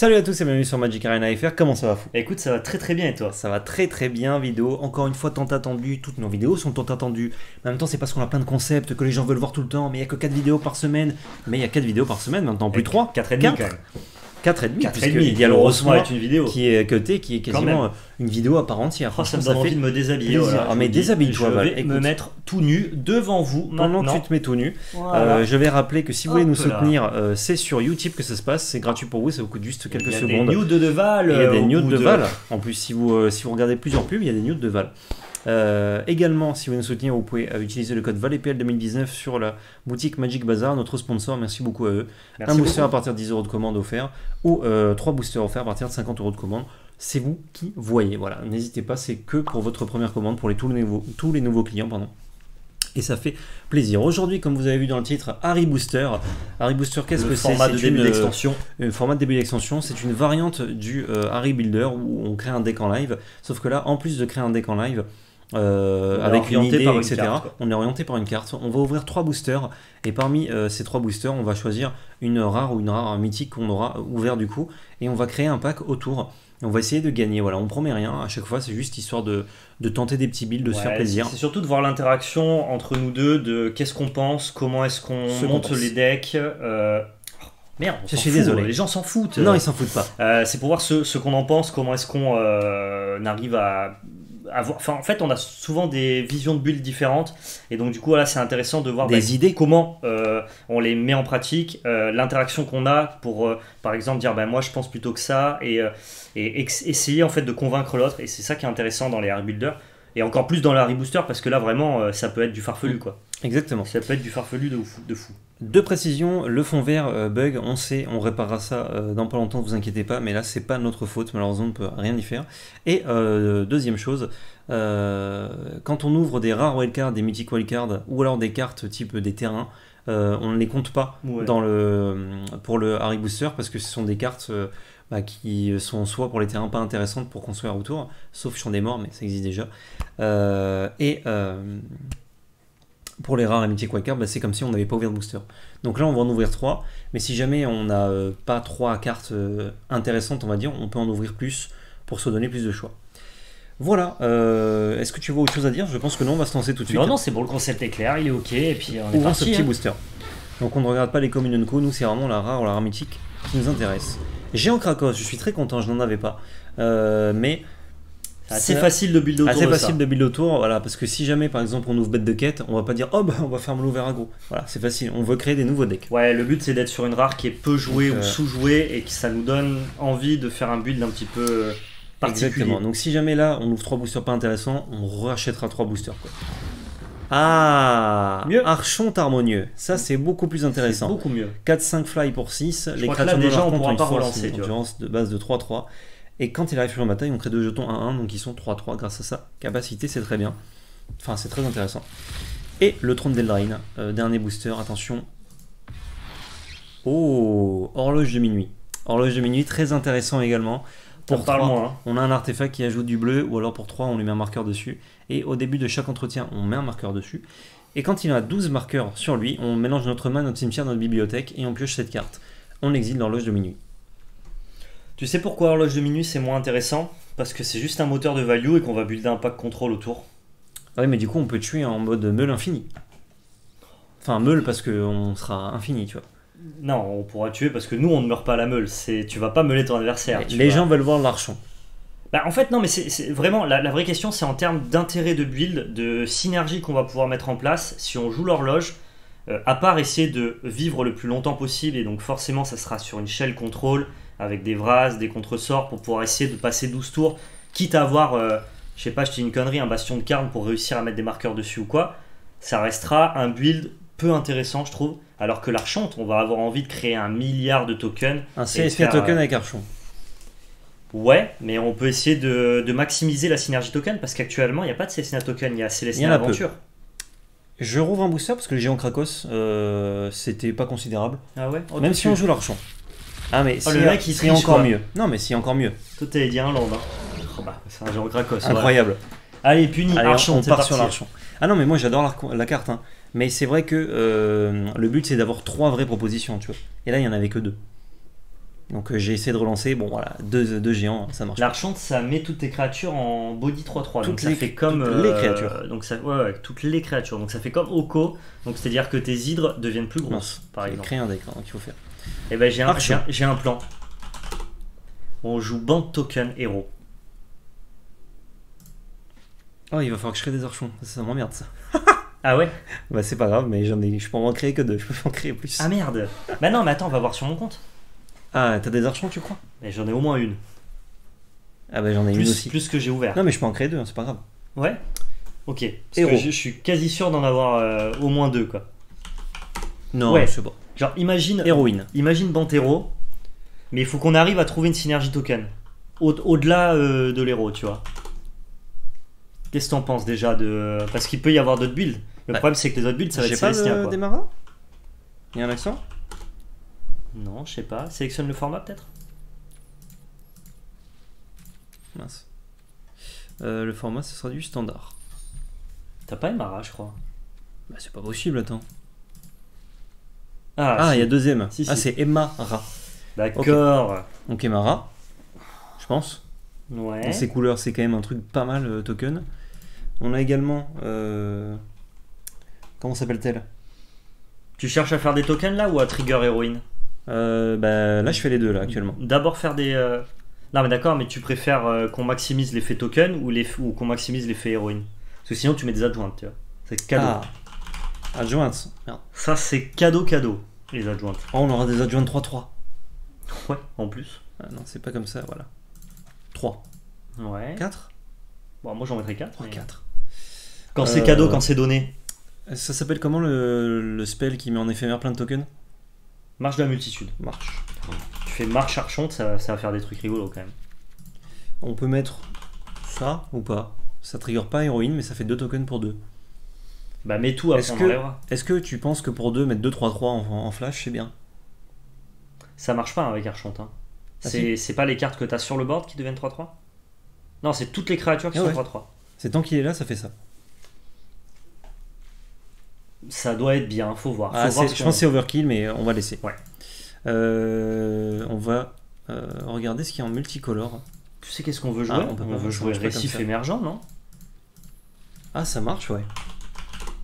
Salut à tous et bienvenue sur Magic Arena FR, comment ça va fou? Écoute, ça va très très bien et toi? Ça va très très bien, vidéo, encore une fois tant attendu, toutes nos vidéos sont tant attendues. En même temps c'est parce qu'on a plein de concepts que les gens veulent voir tout le temps, mais il n'y a que 4 vidéos par semaine. Mais il y a 4 vidéos par semaine, maintenant plus 3. 4 et demi quand même. 4 et demi, 4 puisque et demi, il y a le Rossois est une vidéo. qui est cuté, qui est quasiment une vidéo à part entière. Oh, ça me donne envie de me déshabiller. voilà, Ah, mais déshabille-toi, Je Val, vais écoute. me mettre tout nu devant vous Pendant maintenant. que tu te mets tout nu, Voilà. euh, je vais rappeler que si vous voulez Hop nous soutenir, euh, c'est sur YouTube que ça se passe, c'est gratuit pour vous, ça vous coûte juste quelques il y a secondes. des nudes de Val. Il y a des euh, nudes de Val. En plus, si vous, euh, si vous regardez plusieurs pubs, il y a des nudes de Val. Euh, également, si vous nous soutenir, vous pouvez euh, utiliser le code VALEPL 2019 sur la boutique Magic Bazar, notre sponsor. Merci beaucoup à eux. Merci un booster beaucoup. à partir de 10 euros de commande offert ou 3 boosters offerts à partir de 50 euros de commande. C'est vous qui voyez. Voilà, n'hésitez pas, c'est que pour votre première commande, pour les, tous, les nouveaux, tous les nouveaux clients. Pardon. Et ça fait plaisir. Aujourd'hui, comme vous avez vu dans le titre, Harry Booster. Harry Booster, qu'est-ce que c'est? format C'est de début une, d'extension. un format de début d'extension, c'est une variante du euh, Harry Builder où on crée un deck en live. Sauf que là, en plus de créer un deck en live, euh, avec une idée, par une etc., carte, on est orienté par une carte. On va ouvrir trois boosters et parmi euh, ces trois boosters, on va choisir une rare ou une rare mythique qu'on aura ouvert du coup et on va créer un pack autour. Et on va essayer de gagner. Voilà, on promet rien. À chaque fois, c'est juste histoire de, de tenter des petits builds, de se faire plaisir. C'est surtout de voir l'interaction entre nous deux, de qu'est-ce qu'on pense, comment est-ce qu'on monte les decks. euh, Merde, on Je suis fout, désolé. Les gens s'en foutent. Non, ils s'en foutent pas. Euh, c'est pour voir ce, ce qu'on en pense, comment est-ce qu'on euh, arrive à avoir. Enfin, en fait, on a souvent des visions de build différentes, et donc du coup, là, c'est intéressant de voir Des bah, idées. comment euh, on les met en pratique, euh, l'interaction qu'on a pour, euh, par exemple, dire, ben moi, je pense plutôt que ça, et, et essayer en fait de convaincre l'autre, et c'est ça qui est intéressant dans les Harry Builder. Et encore plus dans le Harry Booster parce que là vraiment euh, ça peut être du farfelu quoi. Exactement. Ça peut être du farfelu de fou. De fou. Deux précisions, le fond vert euh, bug, on sait, on réparera ça euh, dans pas longtemps, vous inquiétez pas, mais là c'est pas notre faute, malheureusement on ne peut rien y faire. Et euh, deuxième chose, quand on ouvre des rares wildcards, des mythiques wildcards, ou alors des cartes type des terrains, on ne les compte pas Ouais. dans le, pour le Harry Booster parce que ce sont des cartes bah, qui sont soit pour les terrains pas intéressantes pour construire autour, sauf Champ des Morts, mais ça existe déjà. Euh, et euh, pour les rares mythiques wildcards, bah, c'est comme si on n'avait pas ouvert de booster. Donc là, on va en ouvrir 3, mais si jamais on n'a euh, pas trois cartes intéressantes, on va dire, on peut en ouvrir plus pour se donner plus de choix. Voilà, est-ce que tu vois autre chose à dire? Je pense que non, on va se lancer tout de suite. Non non c'est bon le concept est clair, il est ok et puis on est Ouvrons ce parti. petit hein. booster. Donc on ne regarde pas les communes Unco, nous c'est vraiment la rare ou la rare mythique qui nous intéresse. Géant Krakos, je suis très content, je n'en avais pas. Euh, mais C'est facile de build autour assez de facile ça. de build autour, voilà, parce que si jamais par exemple on ouvre bête de quête, on va pas dire oh bah on va faire l'ouvert aggro. Voilà, c'est facile, on veut créer des nouveaux decks. Ouais, le but c'est d'être sur une rare qui est peu jouée Donc, ou euh, sous-jouée et que ça nous donne envie de faire un build un petit peu euh, particulier. Exactement. Donc si jamais là on ouvre trois boosters pas intéressants, on rachètera trois boosters. Quoi. Ah Mieux. Archon harmonieux, ça c'est beaucoup plus intéressant. beaucoup mieux. 4-5 fly pour 6. Les créatures déjà, on pourra ont pas relancer, une endurance de base de 3-3. Et quand il arrive sur la bataille, on crée deux jetons 1-1, donc ils sont 3-3 grâce à sa capacité, c'est très bien. Enfin, c'est très intéressant. Et le trône d'Eldraine, euh, dernier booster, attention. Oh, horloge de minuit. Horloge de minuit, très intéressant également. Pour Pour parle 3, moins. on a un artefact qui ajoute du bleu, ou alors pour 3, on lui met un marqueur dessus. Et au début de chaque entretien, on met un marqueur dessus. Et quand il a 12 marqueurs sur lui, on mélange notre main, notre cimetière, notre bibliothèque, et on pioche cette carte. On exile l'horloge de minuit. Tu sais pourquoi horloge de minuit c'est moins intéressant? Parce que c'est juste un moteur de value et qu'on va builder un pack contrôle autour. Ah oui, mais du coup, on peut tuer en mode meule infini. Enfin, meule parce qu'on sera infini, tu vois. Non, on pourra tuer parce que nous on ne meurt pas à la meule. C'est tu vas pas meuler ton adversaire. Les gens veulent voir l'archon. Bah, en fait, non, mais c'est c'est vraiment la, la vraie question, c'est en termes d'intérêt de build, de synergie qu'on va pouvoir mettre en place si on joue l'horloge. euh, à part essayer de vivre le plus longtemps possible, et donc forcément, ça sera sur une shell contrôle avec des vras, des contresorts pour pouvoir essayer de passer 12 tours, quitte à avoir, euh, je sais pas, je dis une connerie, un bastion de carne pour réussir à mettre des marqueurs dessus ou quoi. Ça restera un build peu intéressant, je trouve. Alors que l'archonte, on va avoir envie de créer un milliard de tokens. Un CSP faire, token euh, avec archon. Ouais, mais on peut essayer de, de maximiser la synergie token parce qu'actuellement il n'y a pas de Célestina token, il y a peu. Aventure. Je rouvre un booster parce que le géant Krakos, euh, c'était pas considérable. Ah ouais Même si on joue l'archon. Ah, mais Oh, si le mec, il triche, encore quoi. mieux. Non, mais si encore mieux. Toi t'allais dire un land. Hein. Oh bah, c'est un géant Krakos. Incroyable. Allez, puni, Allez, Archon, on part parti. sur l'archon. Ah non, mais moi j'adore la, la carte. hein. Mais c'est vrai que euh, le but c'est d'avoir trois vraies propositions, tu vois. Et là, il y en avait que deux. Donc euh, j'ai essayé de relancer. Bon voilà, deux, deux géants, ça marche. L'archante, ça met toutes tes créatures en body 3-3. Donc Toutes ça les- fait comme. toutes les euh, créatures. Donc ça, ouais, ouais, toutes les créatures. Donc ça fait comme Oko. Donc c'est-à-dire que tes hydres deviennent plus grosses, par exemple. créé un deck hein, qu'il faut faire. Et ben j'ai un, j'ai un- j'ai un plan. On joue band token héros. Oh, il va falloir que je crée des archons. Ça, ça m'emmerde ça. Ah ouais? Bah c'est pas grave, mais j'en ai, je peux en créer que deux. Je peux en créer plus. Ah merde Bah non, mais attends, on va voir sur mon compte. Ah, t'as des archons, tu crois? Mais j'en ai au moins une. Ah bah j'en ai une aussi. plus que j'ai ouvert. Non mais je peux en créer deux, hein, c'est pas grave. Ouais? Ok. Parce que je, je suis quasi sûr d'en avoir euh, au moins deux, quoi. Non, Ouais. c'est bon. Genre, imagine, Héroïne. imagine Bantero, mais il faut qu'on arrive à trouver une synergie token. Au- Au-delà euh, de l'héros, tu vois. Qu'est-ce que t'en penses déjà de. Parce qu'il peut y avoir d'autres builds. Le Bah, problème, c'est que les autres builds, ça va être pas Célestia, quoi. Il y a un accent? Non, je sais pas. Sélectionne le format, peut-être? Mince. Euh, le format, ce sera du standard. T'as pas Emara, je crois. Bah c'est pas possible, attends. Ah, Ah, il y a deuxième. Si, ah, si. c'est Emma Ra. D'accord. Donc Emma Ra, je pense. Ouais. Dans ces couleurs, c'est quand même un truc pas mal, euh, token. On a également... euh, Comment s'appelle-t-elle? Tu cherches à faire des tokens là ou à trigger héroïne? Euh, Bah là, je fais les deux, là, actuellement. D'abord faire des. euh, Non, mais d'accord, mais tu préfères euh, qu'on maximise l'effet token ou, les... ou qu'on maximise l'effet héroïne? Parce que sinon, tu mets des adjointes, tu vois. C'est cadeau. Ah Adjointe. Merde. Ça, c'est cadeau, cadeau, les adjointes. Oh, on aura des adjointes 3-3. Ouais, en plus. Ah, non, c'est pas comme ça, voilà. 3. Ouais. 4 Bon, moi, j'en mettrais 4. 3, 4. Quand c'est Euh, cadeau, quand c'est donné, Ça s'appelle comment le, le spell qui met en éphémère plein de tokens? Marche de la multitude. Marche. Tu fais marche archonte, ça, ça va faire des trucs rigolos quand même. On peut mettre ça ou pas? Ça trigger pas héroïne, mais ça fait 2 tokens pour 2. Bah, mets tout, après Est-ce on que- enlèvera. Est-ce que tu penses que pour 2, mettre 2-3-3 en, en flash, c'est bien? Ça marche pas avec archonte. Hein. Ah, C'est c'est pas les cartes que t'as sur le board qui deviennent 3-3 Non, c'est toutes les créatures qui Ah sont ouais. 3-3. C'est tant qu'il est là, ça fait ça. Ça doit être bien, faut voir. Faut Ah, voir c'est- ce je pense que c'est overkill, mais on va laisser. Ouais. Euh, on va euh, regarder ce qu'il y a en multicolore. Tu sais qu'est-ce qu'on veut jouer Ah, on peut pas, veut jouer récif émergent, non? Ah, ça marche, ouais.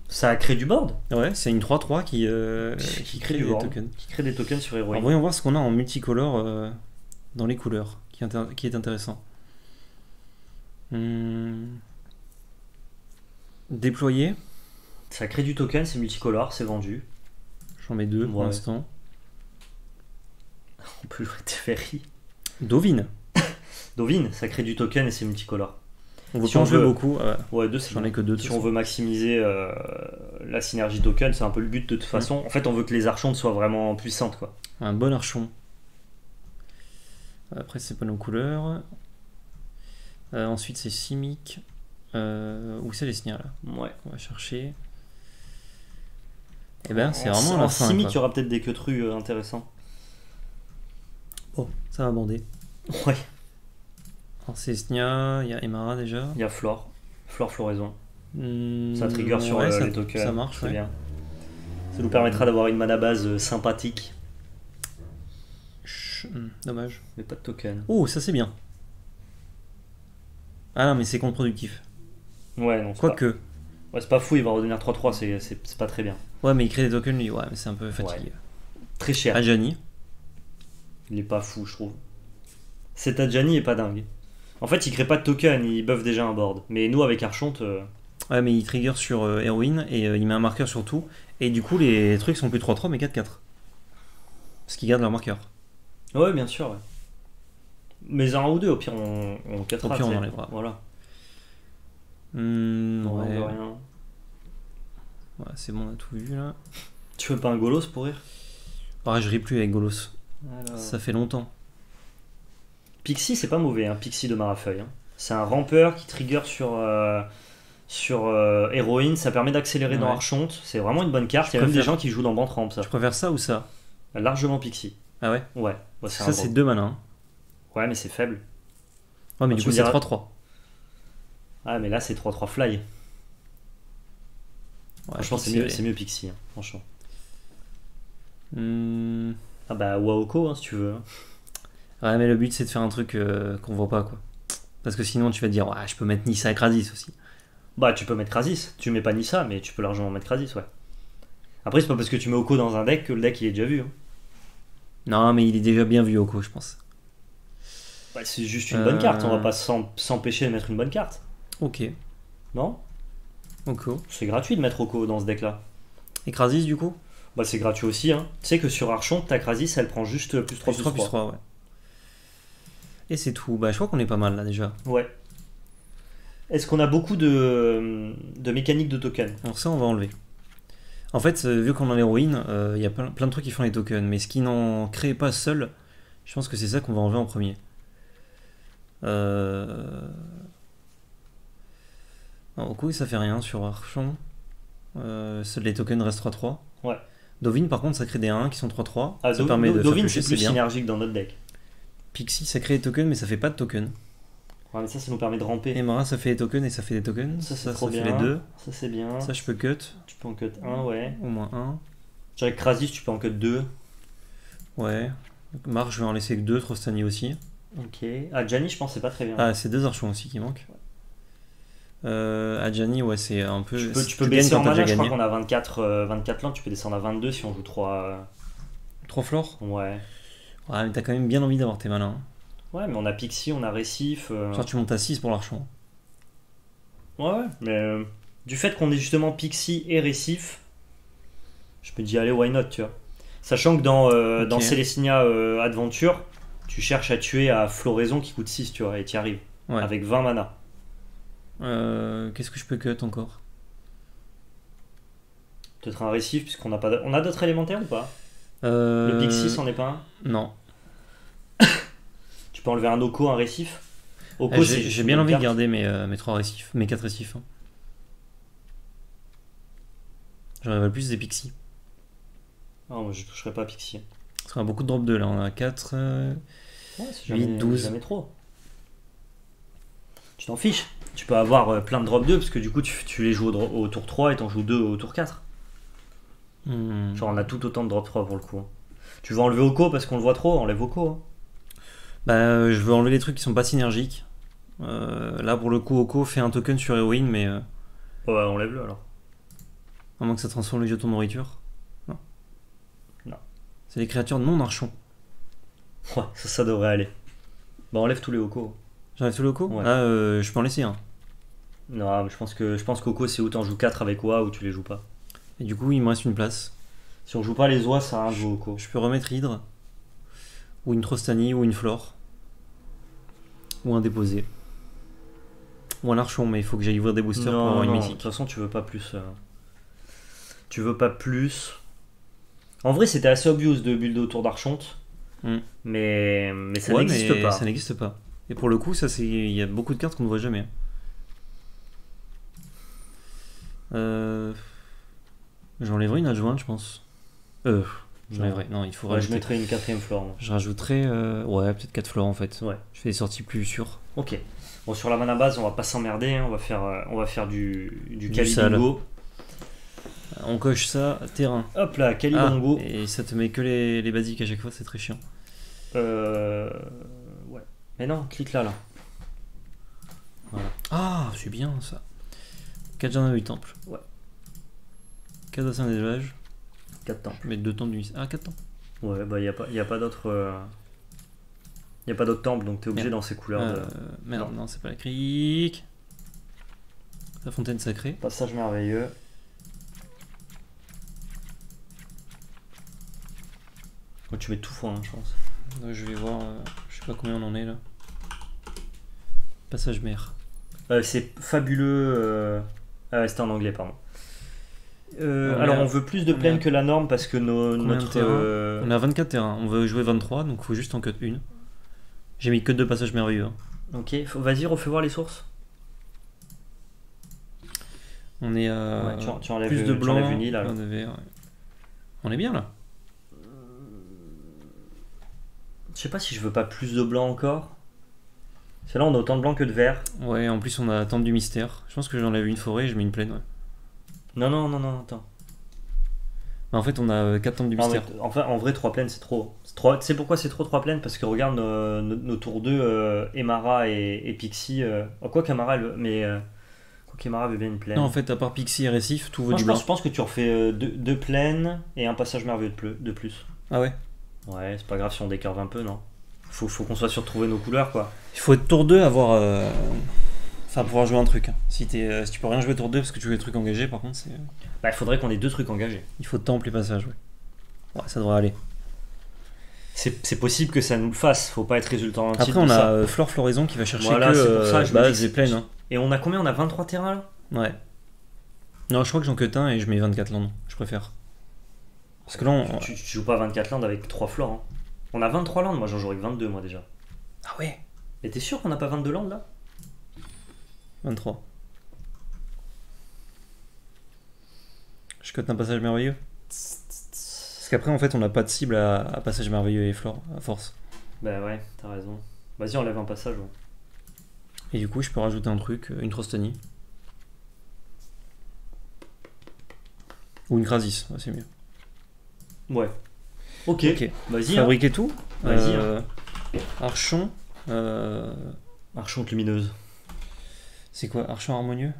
Ça crée du board? Ouais, c'est une 3-3 qui, euh, Qui qui crée crée du des board. tokens. qui crée des tokens sur Alors, héroïne. voyons voir ce qu'on a en multicolore euh, dans les couleurs, qui, est intér- qui est intéressant. Hmm. Déployer, Ça crée du token, c'est multicolore, c'est vendu. j'en mets deux pour Ouais. l'instant. On peut jouer Teferi. Dovine, Dovin, ça crée du token et c'est multicolore. on veut Si pas on en jouer veut- beaucoup, ah ouais, Ouais, deux, c'est j'en ai que deux. de Si toute on façon. veut maximiser euh, la synergie token, c'est un peu le but de toute façon. En fait, on veut que les archontes soient vraiment puissantes, quoi. Un bon archon. Après, c'est pas nos couleurs. Euh, ensuite, c'est Simic. Euh, où c'est les signes là? Ouais. On va chercher. Et ben, c'est En- vraiment en la fin. Il y aura peut-être des queutrus euh, intéressants. Oh, ça va bander. Ouais. Alors, c'est Snia, il y a Emara déjà. Il y a Flore. Flore Floraison. Hmm, Ça trigger sur ouais, euh, ça, les tokens. Ça marche, c'est ouais. bien. Ça nous permettra d'avoir une mana base euh, sympathique, Chut, hmm, dommage. mais pas de token. Oh, ça c'est bien. Ah non, mais c'est contre-productif. Ouais, non, c'est pas... Quoique. Ouais, c'est pas fou, il va redevenir 3-3, c'est- c'est c'est pas très bien. Ouais, mais il crée des tokens lui. Ouais, mais c'est un peu fatigué. Très cher. Ajani. Il est pas fou, je trouve. Cet Adjani est pas dingue. En fait, il crée pas de token, il buff déjà un board. Mais nous, avec Archonte, euh, Ouais, mais il trigger sur euh, Heroine et euh, il met un marqueur sur tout. Et du coup, les trucs sont plus 3-3 mais 4-4. Parce qu'ils gardent leur marqueur. ouais, bien sûr. ouais. Mais un ou deux, au pire, on, on Au cassera, pire, on enlèvera. Voilà. Non, ouais. de rien. Ouais, c'est bon, on a tout vu là. Tu veux pas un Golos pour rire? Ah, je ris plus avec Golos. Alors... Ça fait longtemps. Pixie, c'est pas mauvais, hein, Pixie de Marafeuille. hein. C'est un rampeur qui trigger sur, euh, sur euh, héroïne, ça permet d'accélérer dans. Archonte. C'est vraiment une bonne carte. Je Il y a même des gens qui jouent dans Bantramp, ça. Je préfère ça ou ça? Largement Pixie. Ah ouais? Ouais, Ça, c'est deux malins. Ouais, mais c'est faible. Ouais, mais Ah, du tu coup, c'est diras- 3-3. Ah, mais là, c'est 3-3 fly. Franchement, c'est mieux, c'est mieux Pixie, hein, franchement. Hmm, Ah bah, Waoko, hein, si tu veux. hein. Ouais, mais le but c'est de faire un truc euh, qu'on voit pas quoi. Parce que sinon tu vas te dire, ouais, je peux mettre Nissa et Krasis aussi. Bah, tu peux mettre Krasis. Tu mets pas Nissa, mais tu peux largement mettre Krasis, ouais. Après, c'est pas parce que tu mets Oko dans un deck que le deck il est déjà vu. hein. Non, mais il est déjà bien vu Oko, je pense. Bah, c'est juste une bonne Euh. carte. On va pas s'en- s'empêcher de mettre une bonne carte. Ok, Non? Oko. C'est gratuit de mettre Oko dans ce deck-là. Et Krasis du coup? Bah, c'est gratuit aussi. Hein. Tu sais que sur Archon, ta Krasis, elle prend juste plus 3 Plus 3 plus 3, ouais. Et c'est tout. Bah, je crois qu'on est pas mal là déjà. Ouais. Est-ce qu'on a beaucoup de, de mécaniques de tokens? Alors ça, on va enlever. En fait, euh, vu qu'on a l'héroïne, euh, il y a plein, plein de trucs qui font les tokens, mais ce qui n'en crée pas seul, je pense que c'est ça qu'on va enlever en premier. Euh... Non, au coup, ça fait rien sur Archon. Euh, les tokens restent 3-3. Ouais. Dovin, par contre, ça crée des 1 qui sont 3-3. Ah, ça Do- permet Do- de Dovin, faire c'est plus synergique dans notre deck. Pixie, ça crée des tokens, mais ça fait pas de tokens. Ouais, mais ça, ça nous permet de ramper. Emara, ça fait des tokens et ça fait des tokens. Ça, ça, trop fait bien. les deux. Ça, c'est bien. Ça, je peux cut. Tu peux en cut 1, ouais. Au moins un. Je dirais que Krasis, tu peux en cut 2. Ouais. Marche, je vais en laisser que deux. Trostani aussi. Ok. Ah, Gianni, je pense que c'est pas très bien. Ah, c'est deux archons aussi qui manquent. Euh, Adjani, ouais, c'est un peu. tu peux, tu tu peux gagnes baisser en mana, je crois qu'on a 24, euh, 24 landes, tu peux descendre à 22 si on joue 3. Trois flores Ouais. Ouais, mais t'as quand même bien envie d'avoir tes malins. Ouais, mais on a Pixie, on a Récif. euh, tu montes à 6 pour l'archon. Ouais, ouais, mais euh, du fait qu'on ait justement Pixie et Récif, je me dis, allez, why not, tu vois. Sachant que dans, euh, Ok. dans Celestia euh, Adventure, tu cherches à tuer à Floraison qui coûte 6, tu vois, et tu y arrives. Ouais. Avec 20 mana. Euh, Qu'est-ce que je peux cut encore? Peut-être un Récif, puisqu'on n'a pas. On a d'autres élémentaires ou pas? Euh... Le Pixie, c'en est pas un? Non. Tu peux enlever un Oko, un Récif? Oko, c'est J'ai bien envie de garder mes, euh, mes 3 récifs, mes 4 récifs. hein. J'en avais plus des pixies. Non, moi je toucherai pas à Pixie. Parce qu'on a beaucoup de drop 2 là, on a 4. Ouais, c'est Huit, jamais, 12. jamais trop. Tu t'en fiches. Tu peux avoir euh, plein de drop 2 parce que du coup tu, tu les joues au, tour 3 et t'en joues 2 au tour 4. Hmm. Genre on a tout autant de drop 3 pour le coup. Tu veux enlever Oko parce qu'on le voit trop, enlève Oko. hein. Bah, euh, je veux enlever les trucs qui sont pas synergiques. Euh, là, pour le coup, Oko fait un token sur héroïne, mais euh, Ouais, enlève-le alors. à moins que ça transforme les jetons de nourriture. Non. Non. C'est les créatures non archons. Ouais, ça, ça devrait aller. Bah enlève tous les Oko. J'enlève tout le Oko? Ouais. Ah, euh, je peux en laisser un. Non, je pense que je pense qu'Oko c'est où t'en joues 4 avec Oa ou tu les joues pas. Et du coup, il me reste une place. Si on joue pas les Oa, ça a un Oko. Je peux remettre Hydre, ou une Trostanie, ou une Flore, ou un déposé. Ou un archon, mais il faut que j'aille ouvrir des boosters pour avoir une non, de toute mythique. façon tu veux pas plus. euh. Tu veux pas plus. En vrai c'était assez obvious de build autour d'Archonte. Hmm. Mais, mais ça Ouais, n'existe pas. Ça n'existe pas. Et pour le coup, ça c'est, il y a beaucoup de cartes qu'on ne voit jamais. Euh... J'enlèverai une adjointe, je pense. Euh, j'enlèverai. Non, il faut Ouais, je rajouter. mettrais une quatrième flore. Je rajouterai, euh, ouais, peut-être 4 fleurs en fait. Ouais. Je fais des sorties plus sûres. Ok. Bon, sur la mana base, on va pas s'emmerder. hein. On va faire, euh, on va faire du, du, Du. On coche ça, terrain. Hop là, Ah, et ça te met que les, les basiques à chaque fois, c'est très chiant. Euh, ouais. Mais non, clique là, là. Ah, c'est bien ça. 4 jardins du temple. Ouais. 4 bassins d'élevage. 4 temps. Je mets 2 temps du mystère. Ah, 4 temps. Ouais, bah y a pas, y a pas d'autre. euh, Y a pas d'autre temple, donc t'es obligé Merde. dans ces couleurs de Euh, merde, non. non, c'est pas la crique. La fontaine sacrée. passage merveilleux. Ouais, tu mets tout fois, hein, je pense. Donc, je vais voir, euh, je sais pas combien on en est là. Passage mer. Euh, c'est fabuleux. Euh, ouais, c'était en anglais, pardon. Euh, On est alors, à- on veut plus de on est plaine à- que la norme parce que nos, Combien de notre. terrains euh, On est à 24 terrains, on veut jouer 23, donc faut juste en cut une. J'ai mis que deux passages merveilleux. hein. Ok, faut- vas-y, refais voir les sources. On est à Ouais, tu, en- tu enlèves, plus de tu blanc, enlèves une île, alors. plein de vert. ouais. On est bien là. Je sais pas si je veux pas plus de blanc encore. Parce que là, on a autant de blanc que de vert. Ouais, en plus on a Temple du mystère. Je pense que j'enlève une forêt et je mets une plaine. Ouais. Non, non, non, non, attends. En fait, on a 4 temples du Non, mais mystère. t- enfin, en vrai, 3 plaines, c'est trop. Tu sais pourquoi c'est trop 3 plaines? Parce que regarde nos, nos- nos tours 2, euh, Emara et, et Pixie. Euh... oh, quoi qu'Emara, mais. Euh... Quoi qu'Emara veut bien une plaine. Non, en fait, à part Pixie et Récif, tout vaut Moi, du je, blanc. pense, je pense que tu refais euh, deux, deux plaines et un passage merveilleux de plus. Ah ouais? Ouais, c'est pas grave si on décurve un peu, non? Faut, faut qu'on soit sûr de trouver nos couleurs, quoi. Il faut être tour 2, avoir. euh, Enfin, pouvoir jouer un truc. hein. Si, t'es, euh, si tu peux rien jouer tour 2 parce que tu veux des trucs engagés, par contre, c'est... euh, Bah, il faudrait qu'on ait deux trucs engagés. il faut temple et passage, ouais. Ouais, ça devrait aller. C'est possible que ça nous le fasse, faut pas être résultat entier Après, on a ça. euh, Flore Floraison qui va chercher Voilà, que c'est pour ça, je dis base que et hein. On a combien? On a 23 terrains là? Ouais. Non, je crois que j'en cut un et je mets 24 landes. Je préfère. Parce que là, on... tu, tu joues pas 24 landes avec 3 flores. hein. On a 23 landes, moi j'en jouerais que 22 moi déjà. Ah ouais Et t'es sûr qu'on n'a pas 22 landes là? 23. Je cut un passage merveilleux. Parce qu'après, en fait, on n'a pas de cible à, à passage merveilleux et Flore, à force. Bah ouais, t'as raison. Vas-y, enlève un passage. ouais. Et du coup, je peux rajouter un truc, une Trostanie. Ou une Krasis, ouais, c'est mieux. Ouais. Ok, Ok. vas-y. hein. Fabriquer tout. Vas-y, Euh, Archon. Euh, Archonte lumineuse. C'est quoi Archon harmonieux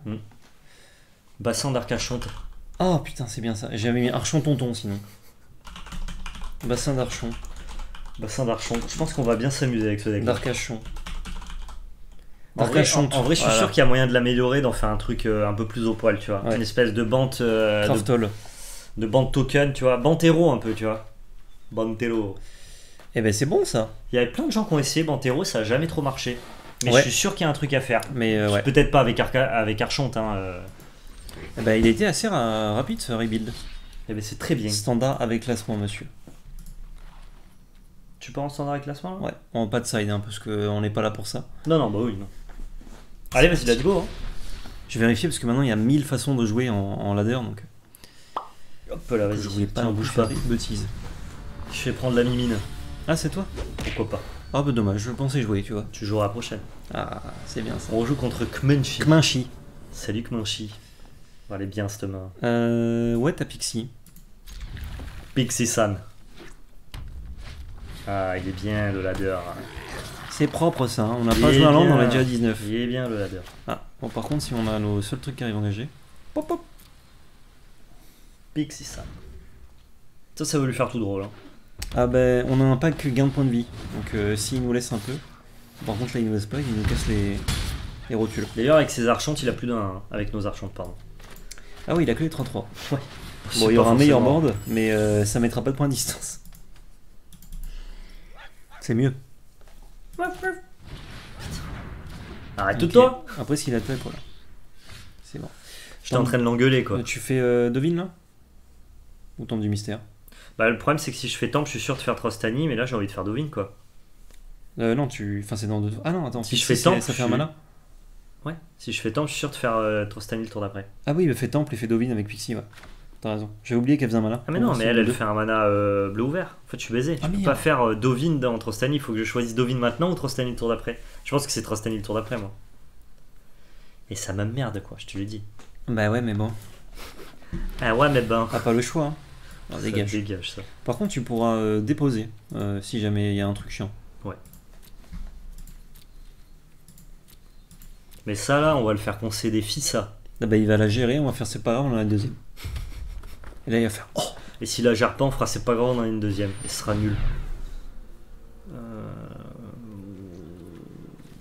Bassin d'Arcachonte. Oh putain, c'est bien ça. J'avais mis Archon tonton sinon. Bassin d'Archon. Bassin d'Archonte. Je pense qu'on va bien s'amuser avec ce deck. D'Arcachon. En vrai, en, vrai, je suis Voilà. sûr qu'il y a moyen de l'améliorer, d'en faire un truc euh, un peu plus au poil, tu vois. Ouais. Une espèce de bande, euh, de, de bande token, tu vois. Bantero un peu, tu vois. Bantero. Eh ben c'est bon ça. Il y avait plein de gens qui ont essayé Bantero, ça a jamais trop marché. Mais Ouais. je suis sûr qu'il y a un truc à faire. Mais euh, ouais. Peut-être pas avec, Arca- avec Archonte, hein. euh. Eh ben, il a été assez ra- rapide ce rebuild. Eh ben, c'est très bien. Standard avec classement, monsieur. Tu pars en standard avec classement là? Ouais, on pas de side hein, parce qu'on n'est pas là pour ça. Non, non, bah oui, non. Allez, vas-y, let's go. hein. Je vais vérifier parce que maintenant il y a 1000 façons de jouer en, en ladder donc Hop là, vas-y. je voulais pas plus bouge pas. des bêtises. Je vais prendre la mimine. Ah, c'est toi? Pourquoi pas Ah, bah dommage, je pensais jouer, tu vois. Tu joueras la prochaine. Ah, c'est bien ça. On rejoue contre Kmenchi. Kminchi. Salut Kmenchi. Elle est bien cette main. Euh, ouais, t'as Pixie. Pixie-san. Ah, il est bien le ladder. C'est propre ça, hein. on n'a pas joué un land, on a déjà 19. Il est bien le ladder. Ah, bon, par contre, si on a nos seuls trucs qui arrivent engagés. Pop, pop. Pixie-san. Ça, ça veut lui faire tout drôle. Hein. Ah, ben, on a un pack gain de points de vie. Donc, euh, s'il nous laisse un peu. Par contre, là, il nous laisse pas, il nous casse les, les rotules. D'ailleurs, avec ses archontes, il a plus d'un. Avec nos archontes, pardon. Ah, oui, il a que les 3-3. Bon, C'est il y aura un meilleur board, mais euh, ça mettra pas de points de distance. C'est mieux. Arrête-toi Ok. Après, s'il attaque, voilà. C'est bon. J'étais en train de l'engueuler, quoi. Tu fais euh, Devine là? Ou Temple du mystère Bah, le problème, c'est que si je fais temple, je suis sûr de faire Trostani, mais là, j'ai envie de faire Dovin, quoi. euh, Non, tu. Enfin, c'est dans deux. Ah non, attends, Si je fais Temple, ça fait je un mana Ouais. Si je fais temple, je suis sûr de faire euh, Trostani le tour d'après. Ah oui, il fait Temple et fait Dovin avec Pixie, ouais. T'as raison. J'avais oublié qu'elle faisait un mana. Ah mais Bon, non, mais elle, elle fait un mana euh, bleu ouvert. En fait, je suis baisé. Ah, je peux pas faire euh, Dovin dans Trostani. Il faut que je choisisse Dovin maintenant ou Trostani le tour d'après. Je pense que c'est Trostani le tour d'après, moi. Et ça m'emmerde, quoi, je te le dis. Bah ouais, mais bon. Ah ouais, mais ben. T'as pas le choix. Hein. Alors, ça dégage. dégage, ça. Par contre, tu pourras euh, déposer euh, si jamais il y a un truc chiant. Mais ça, là, on va le faire concéder Fissa. Ah bah, il va la gérer, on va faire c'est pas grave, on en a une deuxième. Et là, il va faire Oh Et si la gère pas, on fera c'est pas grave, on en a une deuxième. Et ce sera nul. Euh...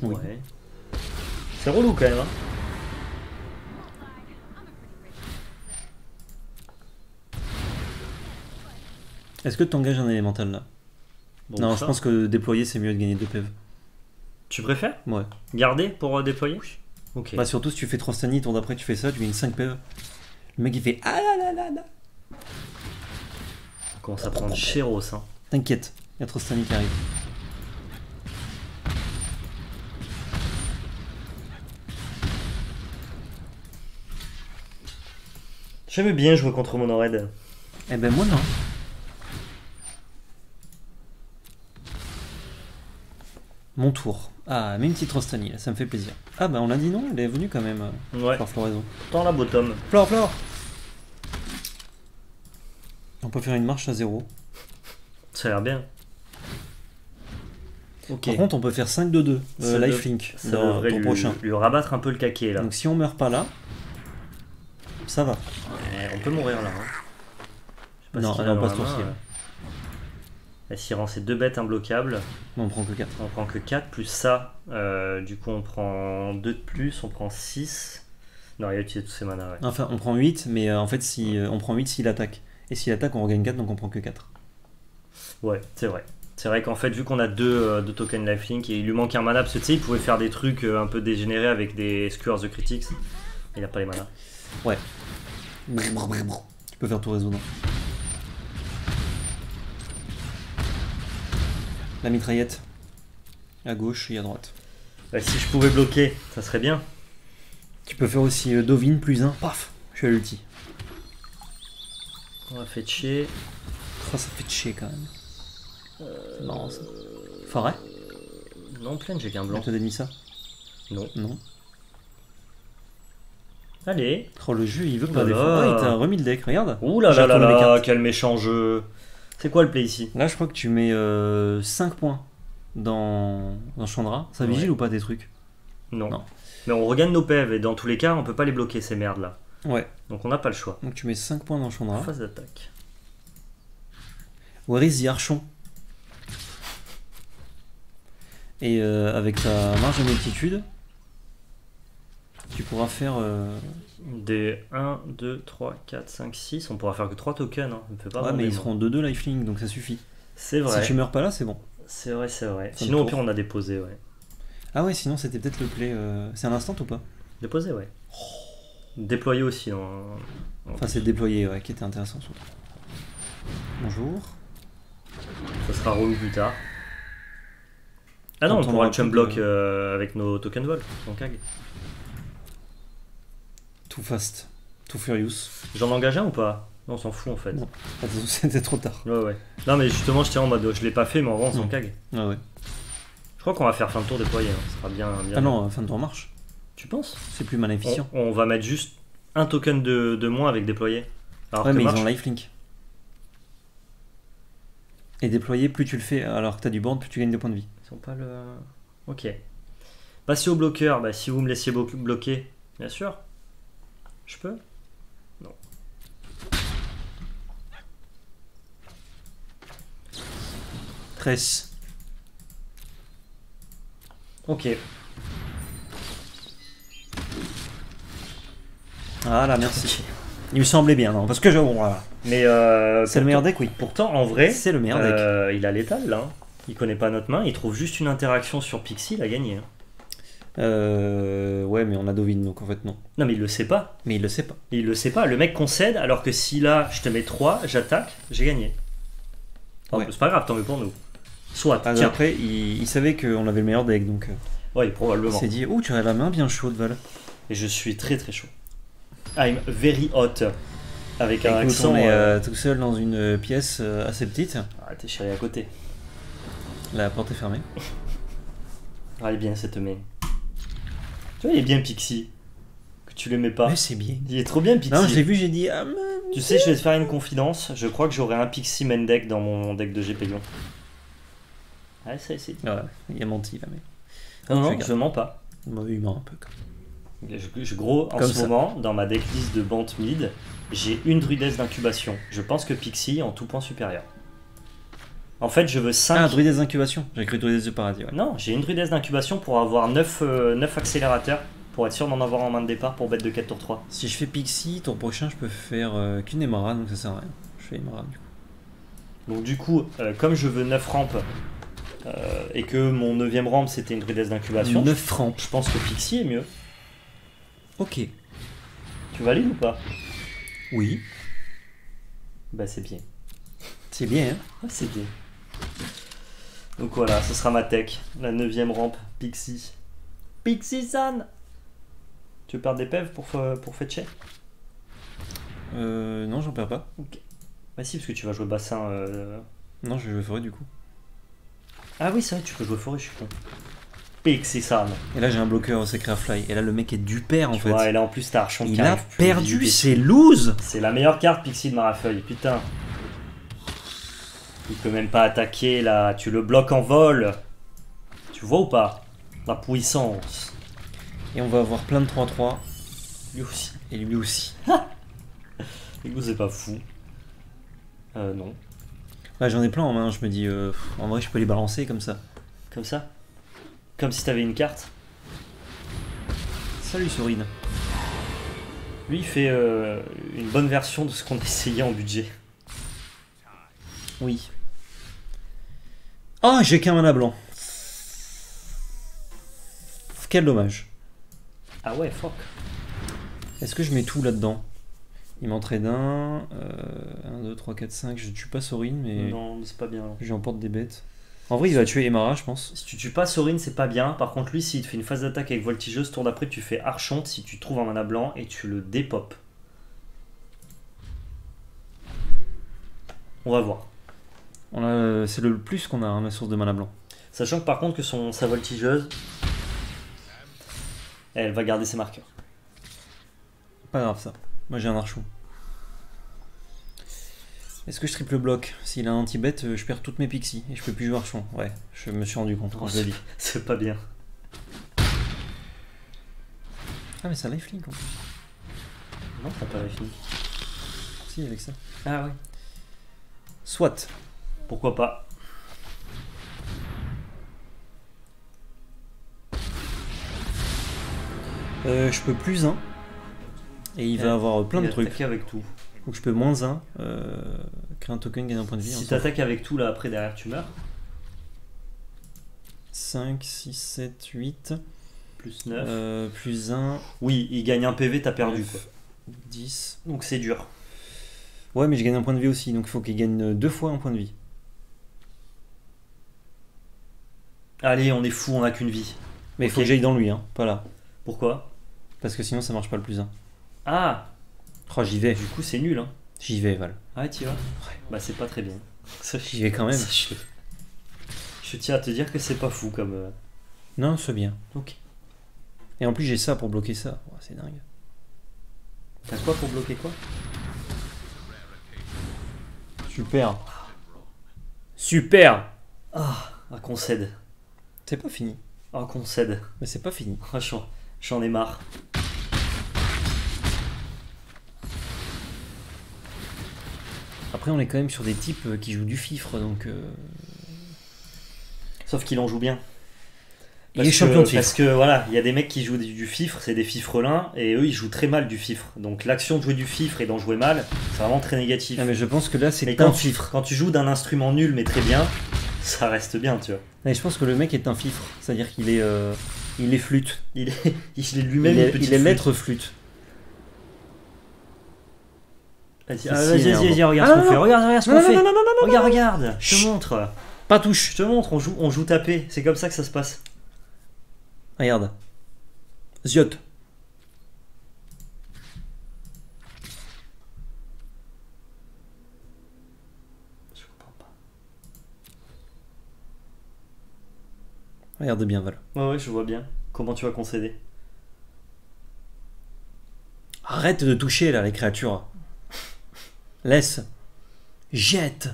Oui. Ouais. C'est relou quand même, hein. Est-ce que tu engages un élémental là? Bon, Non, ça. je pense que déployer c'est mieux de gagner deux PV. Tu préfères? Ouais. Garder pour euh, déployer? Ok. Bah, surtout si tu fais Trostani, tour d'après tu fais ça, tu gagnes 5 PV. Le mec il fait Ah là là là là On commence à prendre Chéros, hein. T'inquiète, il y a Trostani qui arrive. J'aimais bien jouer contre Monored. Eh ben moi non. Mon tour. Ah, mais une petite Trostani là, ça me fait plaisir. Ah bah on l'a dit non, elle est venue quand même. euh, Ouais. Flore Floraison. Dans la bottom. Flore, Flore On peut faire une marche à zéro. Ça a l'air bien. Ok. Par contre, on peut faire 5 de 2 Ça euh, lifelink Ça dans lui, prochain. lui rabattre un peu le caquet là. Donc si on meurt pas là, ça va. Ouais, on peut mourir là. hein. Je sais pas Non, ce qu'il non, a dans pas la ce tour-ci, main, là. euh. Et s'il rend ces deux bêtes imbloquables, on prend que 4. on prend que 4 plus ça. euh, du coup, on prend 2 de plus, on prend 6. Non, il a utilisé tous ses manas, ouais. Enfin, on prend 8, mais euh, en fait, si, euh, on prend 8 s'il attaque. Et s'il attaque, on regagne 4, donc on prend que 4. Ouais, c'est vrai. C'est vrai qu'en fait, vu qu'on a deux, deux tokens lifelink, et il lui manque un mana, parce que tu sais, il pouvait faire des trucs un peu dégénérés avec des Skewers de Critics. Il a pas les manas. Tu peux faire tout résoudre. La mitraillette. À gauche et à droite. Bah, si je pouvais bloquer, ça serait bien. Tu peux faire aussi euh, Dovin plus 1. Paf Je suis à l'ulti. On va fait chier. Oh, ça fait chier quand même. C'est marrant ça. Forêt? Non, pleine, j'ai qu'un blanc. t'a mis ça? Non. Non. Allez. Oh, le jeu, il veut pas défendre. Ah, il t'a remis le deck, regarde. Ouh là là là là, quel méchant jeu. C'est quoi le play ici Là, je crois que tu mets 5 points dans, dans Chandra. Ça Ouais. vigile ou pas tes trucs non. Non. Mais on regagne nos PV et dans tous les cas, on peut pas les bloquer ces merdes là. Ouais. Donc on n'a pas le choix. Donc tu mets 5 points dans Chandra. Phase d'attaque. Where is the Archon Et euh, avec ta marge de multitude, tu pourras faire. euh, Des 1, 2, 3, 4, 5, 6. On pourra faire que 3 tokens. Hein. On ne peut pas ouais, mais ils seront 2-2 lifelink, donc ça suffit. C'est vrai. Si tu meurs pas là, c'est bon. C'est vrai, c'est vrai. Sinon, au pire, on a déposé, ouais. Ah ouais, sinon c'était peut-être le play. euh, C'est un instant ou pas? Déposé, ouais. Déployé aussi. hein. Enfin, c'est déployé, ouais, qui était intéressant surtout. Bonjour. Ça sera relou plus tard. Ah non, Quand on pourra le chum block euh, avec nos tokens vol. On cag. Too fast. Too furious. J'en engage un ou pas? Non, on s'en fout en fait. Non. C'était trop tard. Ouais, ouais. Non, mais justement, je tiens en mode je l'ai pas fait, mais en vrai, on s'en cague. Ah ouais. Je crois qu'on va faire fin de tour déployé. hein. Ce sera bien. bien Ah non, fin de tour marche. Tu penses? C'est plus maléficient. on, on va mettre juste un token de, de moins avec déployé. Alors ouais, que mais marche, ils ont lifelink. Et déployer, plus tu le fais alors que t'as du board, plus tu gagnes des points de vie. ils sont pas le. Ok. Passer au bloqueur, bah, si vous me laissiez blo- bloquer, bien sûr. Je peux? Non. Tresse. Ok. Voilà, merci. Il me semblait bien, non Parce que je. bon, voilà. Mais euh, C'est le meilleur deck, oui. Pourtant, en vrai, C'est le meilleur deck. euh, il a l'étal là. hein. Il connaît pas notre main, il trouve juste une interaction sur Pixie, il a gagné. Euh, ouais, mais on a Dovin, donc en fait, non. Non, mais il le sait pas. Mais il le sait pas. Il le sait pas. Le mec concède alors que si là je te mets 3, j'attaque, j'ai gagné. Oh, Ouais. C'est pas grave, tant mieux pour nous. Soit, Ah, tiens. après, il, il savait qu'on avait le meilleur deck, donc euh, Oui, il probablement. s'est dit Oh, tu as la main bien chaude, Val. Et je suis très très chaud. I'm very hot. Avec un Écoute, accent. on est euh, euh, tout seul dans une pièce euh, assez petite. Ah, t'es chéri à côté. La porte est fermée. Ah, elle est bien cette main. Tu vois, il est bien Pixie. Que tu l'aimais pas. Mais c'est bien. Il est trop bien Pixie. Non, je l'ai vu, j'ai dit Ah, Tu sais, je vais te faire une confidence. Je crois que j'aurai un Pixie main deck dans mon deck de GPion. Ouais, ça, c'est. Ouais, il a menti là, mais. Non, Je non, je mens pas. Bon, il ment un peu quand même. Je, je- gros, en Comme ce ça. moment, dans ma decklist de Bant mid, j'ai une druidesse d'incubation. Je pense que Pixie est en tout point supérieur. En fait, je veux 5. Ah, druidesse d'incubation. J'ai cru druidesse de paradis, ouais. Non, j'ai une druidesse d'incubation pour avoir 9, accélérateurs pour être sûr d'en avoir en main de départ pour bête de 4 tour 3. Si je fais Pixie, tour prochain, je peux faire euh, qu'une Emerald, donc ça sert à rien. Je fais Emerald du coup. Donc du coup, euh, comme je veux 9 rampes euh, et que mon 9ème rampe c'était une druidesse d'incubation, 9 francs. je pense que Pixie est mieux. Ok. Tu valides ou pas? Oui. Bah c'est bien. C'est bien, hein Ah, c'est bien. Donc voilà, ce sera ma tech, la 9ème rampe Pixie. Pixie San Tu veux perdre des PEV pour, fa- pour fetcher? Euh, non, j'en perds pas. Bah si, parce que tu vas jouer bassin. euh, Non, je vais jouer forêt du coup. Ah oui, c'est vrai, tu peux jouer forêt, je suis con. Pixie San. Et là, j'ai un bloqueur au Sacred Fly. Et là, le mec est du père en Tu fait. vois, et là en plus t'as Archon Il a perdu, c'est lose C'est la meilleure carte Pixie de Marafeuille, putain. Il peut même pas attaquer là, tu le bloques en vol. Tu vois ou pas? La puissance. Et on va avoir plein de 3-3. Lui aussi. Et lui aussi. Du coup, c'est pas fou. Euh, non. Ouais, j'en ai plein en main, je me dis, euh, en vrai, je peux les balancer comme ça. Comme ça? Comme si t'avais une carte? Salut Sorine. Lui, il fait euh, une bonne version de ce qu'on essayait en budget. Oui. Ah, j'ai qu'un mana blanc. Quel dommage. Ah ouais, fuck. Est-ce que je mets tout là-dedans? Il m'entraîne un. 1, 2, 3, 4, 5. Je tue pas Sorine, mais Non, c'est pas bien. j'emporte des bêtes. En vrai, il va tuer Emara, je pense. Si tu tues pas Sorin, c'est pas bien. Par contre, lui, s'il te fait une phase d'attaque avec Voltigeuse, tour d'après, tu fais Archonte si tu trouves un mana blanc et tu le dépopes. On va voir. C'est le plus qu'on a, hein, la source de mana blanc. Sachant que par contre que son, sa voltigeuse, elle va garder ses marqueurs. Pas grave ça. Moi j'ai un archon. Est-ce que je triple bloc? S'il a un anti-bet, euh, je perds toutes mes pixies et je peux plus jouer archon. Ouais, je me suis rendu compte quand je l'ai dit. C'est pas bien. Ah mais ça lifelink en plus. Non, t'as pas fini. Si avec ça. Ah ouais. Soit. Pourquoi pas Euh, je peux plus 1. Et il va avoir plein de trucs. avec tout. Donc je peux moins 1. Euh, créer un token, gagner un point de vie. Si t'attaques avec tout là après derrière tu meurs. 5, 6, 7, 8. Plus 9. Euh, plus 1. Oui, il gagne un PV, t'as perdu quoi. 10. Donc c'est dur. Ouais, mais je gagne un point de vie aussi. Donc il faut qu'il gagne deux fois un point de vie. Allez, on est fou, on a qu'une vie. Mais il faut que j'aille dans lui, hein. Pas là. Pourquoi? Parce que sinon ça marche pas le plus 1. Ah Oh, j'y vais. Du coup c'est nul hein. J'y vais, Val. Ah tu vas Bah c'est pas très bien. Ça, J'y vais quand même. je... je tiens à te dire que c'est pas fou comme... euh, Non, c'est bien. Ok. Et en plus, j'ai ça pour bloquer ça. Oh, c'est dingue. T'as quoi pour bloquer quoi? Super. Super Ah, qu'on cède. C'est pas fini. Ah, qu'on cède. Mais c'est pas fini. Ah, j'en- ai marre. Après, on est quand même sur des types euh, qui jouent du fifre, donc. euh, Sauf qu'il en joue bien. Il est champion de fifre. Parce que voilà, il y a des mecs qui jouent du, fifre, c'est des fifrelins, et eux ils jouent très mal du fifre. Donc l'action de jouer du fifre et d'en jouer mal, c'est vraiment très négatif. Ah, mais je pense que là, c'est un fifre. quand tu joues d'un instrument nul mais très bien, ça reste bien, tu vois. Et je pense que le mec est un fifre. C'est-à-dire qu'il est. euh, Il est flûte. Il est, il est lui-même une petite il est flûte. lettre flûte. Vas-y, ah, vas-y, vas-y, vas-y, regarde Ah, ce qu'on fait. Regarde, regarde ce qu'on fait. non, non, non, non, Regarde, regarde. Je te montre. Pas touche. Je te montre, on joue, on joue tapé. C'est comme ça que ça se passe. Regarde. Ziot. Regarde bien, Val. Ouais, ouais, je vois bien. Comment tu vas concéder? Arrête de toucher là les créatures. Laisse. Jette.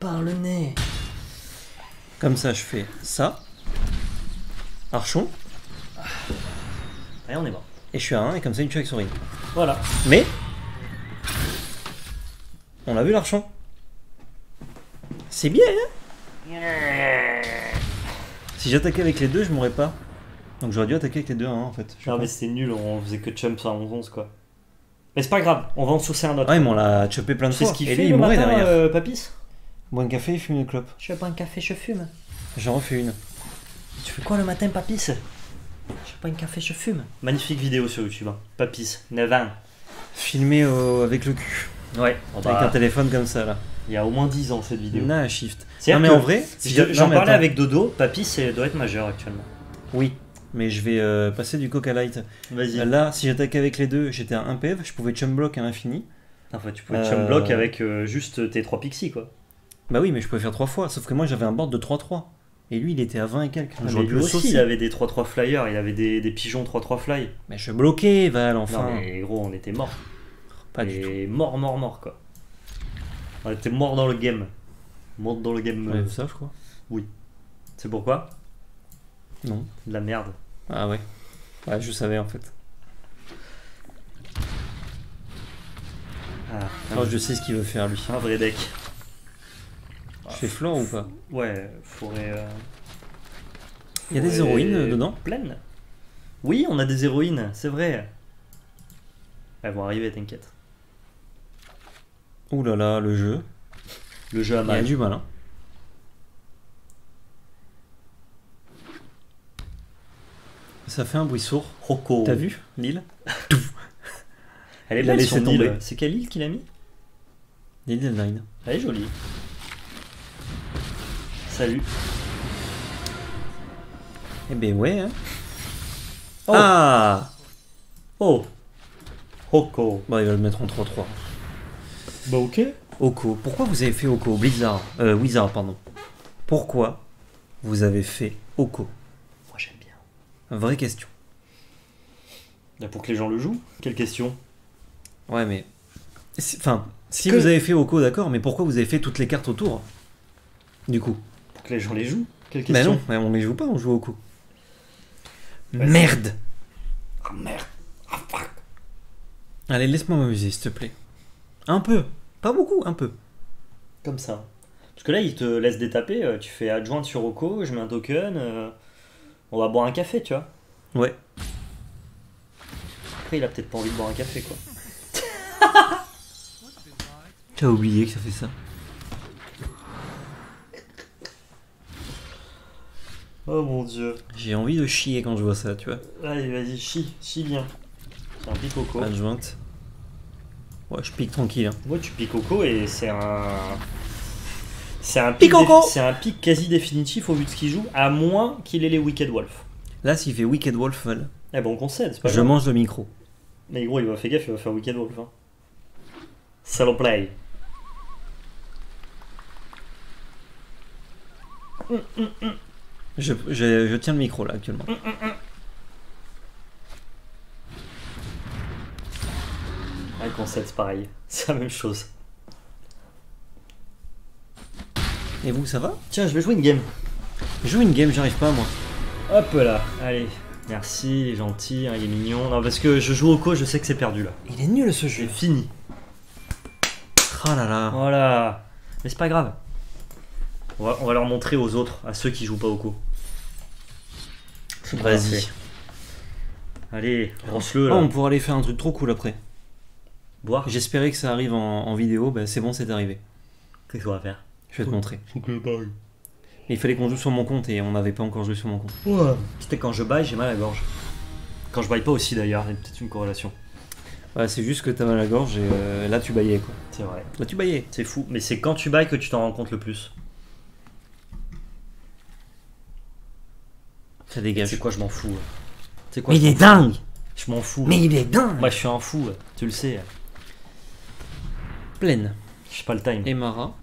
Par le nez. Comme ça, je fais ça. Archon. Allez, on est mort. Et je suis à 1 et comme ça, il tue avec souris. Voilà. Mais. On a vu l'archon. C'est bien, hein? Si j'attaquais avec les deux, je mourrais pas. Donc j'aurais dû attaquer avec les deux, hein, en fait. Non, pas. mais c'était nul, on faisait que chump à 11-11 quoi. Mais c'est pas grave, on va en sourcer un autre. Ah, il m'en l'a chopé plein de fois. ce qu'il fait lui, il le mourait matin, derrière. euh, Papis? Bois un café et fume une clope. Je bois un café, je fume. J'en refais une. Tu fais quoi le matin, Papis? Je bois un café, je fume. Magnifique vidéo sur YouTube, hein. Papis, 9 ans. Filmé avec le cul. Ouais, Avec un téléphone comme ça, là. il y a au moins 10 ans cette vidéo. Shift. Non, mais en vrai, si je- J'en parlais attends. avec Dodo, c'est- doit être majeur actuellement. Oui, mais je vais euh, passer du coca light. Vas-y. Là, si j'attaquais avec les deux, j'étais à 1 PV, je pouvais chum block à l'infini. Enfin, tu pouvais Euh, chum block avec euh, juste tes 3 pixies quoi. Bah oui, mais je pouvais faire 3 fois, sauf que moi j'avais un board de 3-3. Et lui, il était à 20 et quelques. Ah, Mais J'aurais pu lui le aussi, saucer. il avait des 3-3 flyers, il avait des, des pigeons 3-3 fly. Mais je bloquais, Val, enfin. Non mais gros, on était mort. Pas du tout. Et mort, mort, mort quoi. On était mort dans le game. Monte dans le game. Ouais, mode. ça, je crois. C'est pourquoi? Non. De la merde. Ah ouais. Ouais, je savais en fait. Ah, Oh, je sais ce qu'il veut faire lui. un vrai deck. Je fais flanc ou pas? Ouais, forêt. euh, Il y a des héroïnes euh, dedans? Pleine. Oui, on a des héroïnes, c'est vrai. Elles vont arriver, t'inquiète. Ouh là là, le jeu. Le jeu a Il y a mal. du mal. Hein. Ça fait un bruit sourd. Rocco. T'as vu l'île Elle est belle laissé tomber. C'est quelle île qu'il a mis L'île d'Elnine. Elle est jolie. Salut. Eh ben ouais. Hein. Oh. Ah Oh Rocco. Bon, il va le mettre en 3-3. Bah ok. Oko. Pourquoi vous avez fait Oko? Blizzard. Euh, Wizard, pardon. Pourquoi vous avez fait Oko? Moi j'aime bien. Vraie question. Là, pour que les gens le jouent Quelle question? Ouais, mais. si- Enfin, si Que- vous avez fait Oko, d'accord, mais pourquoi vous avez fait toutes les cartes autour Du coup? Pour que les gens les jouent Quelle Bah question? non, mais on les joue pas, on joue Oko. Ouais, Merde Ah merde. Ah fuck. Allez, laisse-moi m'amuser, s'il te plaît. Un peu. Pas beaucoup, un peu. Comme ça. Parce que là, il te laisse détaper. euh, Tu fais adjointe sur Rocco, je mets un token. euh, On va boire un café, tu vois. Ouais. Après, il a peut-être pas envie de boire un café, quoi. Tu as oublié que ça fait ça. Oh mon dieu. J'ai envie de chier quand je vois ça, tu vois. Allez, vas-y, chie, chie bien. C'est un picoco. Adjointe. Ouais, je pique tranquille. hein. Moi, tu picoco et c'est un. C'est un pic. Picoco. dé- C'est un pic quasi définitif au vu de ce qu'il joue, à moins qu'il ait les Wicked Wolf. Là, s'il fait Wicked Wolf, voilà, Eh ben, on concède, c'est pas je grave. mange le micro. Mais gros, il va faire gaffe, il va faire Wicked Wolf. Hein. Salo play. Je, je, je tiens le micro là actuellement. Ah, c'est pareil. C'est la même chose. Et vous, ça va? Tiens, je vais jouer une game. Je joue une game, j'arrive pas moi. Hop là, allez. Merci, il est gentil, hein, il est mignon. Non, parce que je joue au co, je sais que c'est perdu là. Il est nul ce C'est jeu. fini. Ah là là. Voilà. Mais c'est pas grave. On va, on va leur montrer aux autres, à ceux qui jouent pas au co. Vas-y. Allez, lance-le Oh, là. on pourra aller faire un truc trop cool après. Boire. J'espérais que ça arrive en, en vidéo, bah c'est bon, c'est arrivé. Qu'est-ce qu'on va faire? Je vais te montrer. Ok, pareil. Il fallait qu'on joue sur mon compte et on n'avait pas encore joué sur mon compte. Ouais. C'était quand je baille, j'ai mal à la gorge. Quand je baille pas aussi d'ailleurs, il y a peut-être une corrélation. Ouais, c'est juste que t'as mal à la gorge et euh, là tu baillais quoi. C'est vrai. Là tu baillais. C'est fou. Mais c'est quand tu bailles que tu t'en rends compte le plus. Ça dégage. C'est quoi, je m'en fous. C'est quoi Mais je il est dingue. Je m'en fous. Mais il est dingue Moi je suis un fou, tu le sais. Pleine. Je sais pas le time. Et Mara.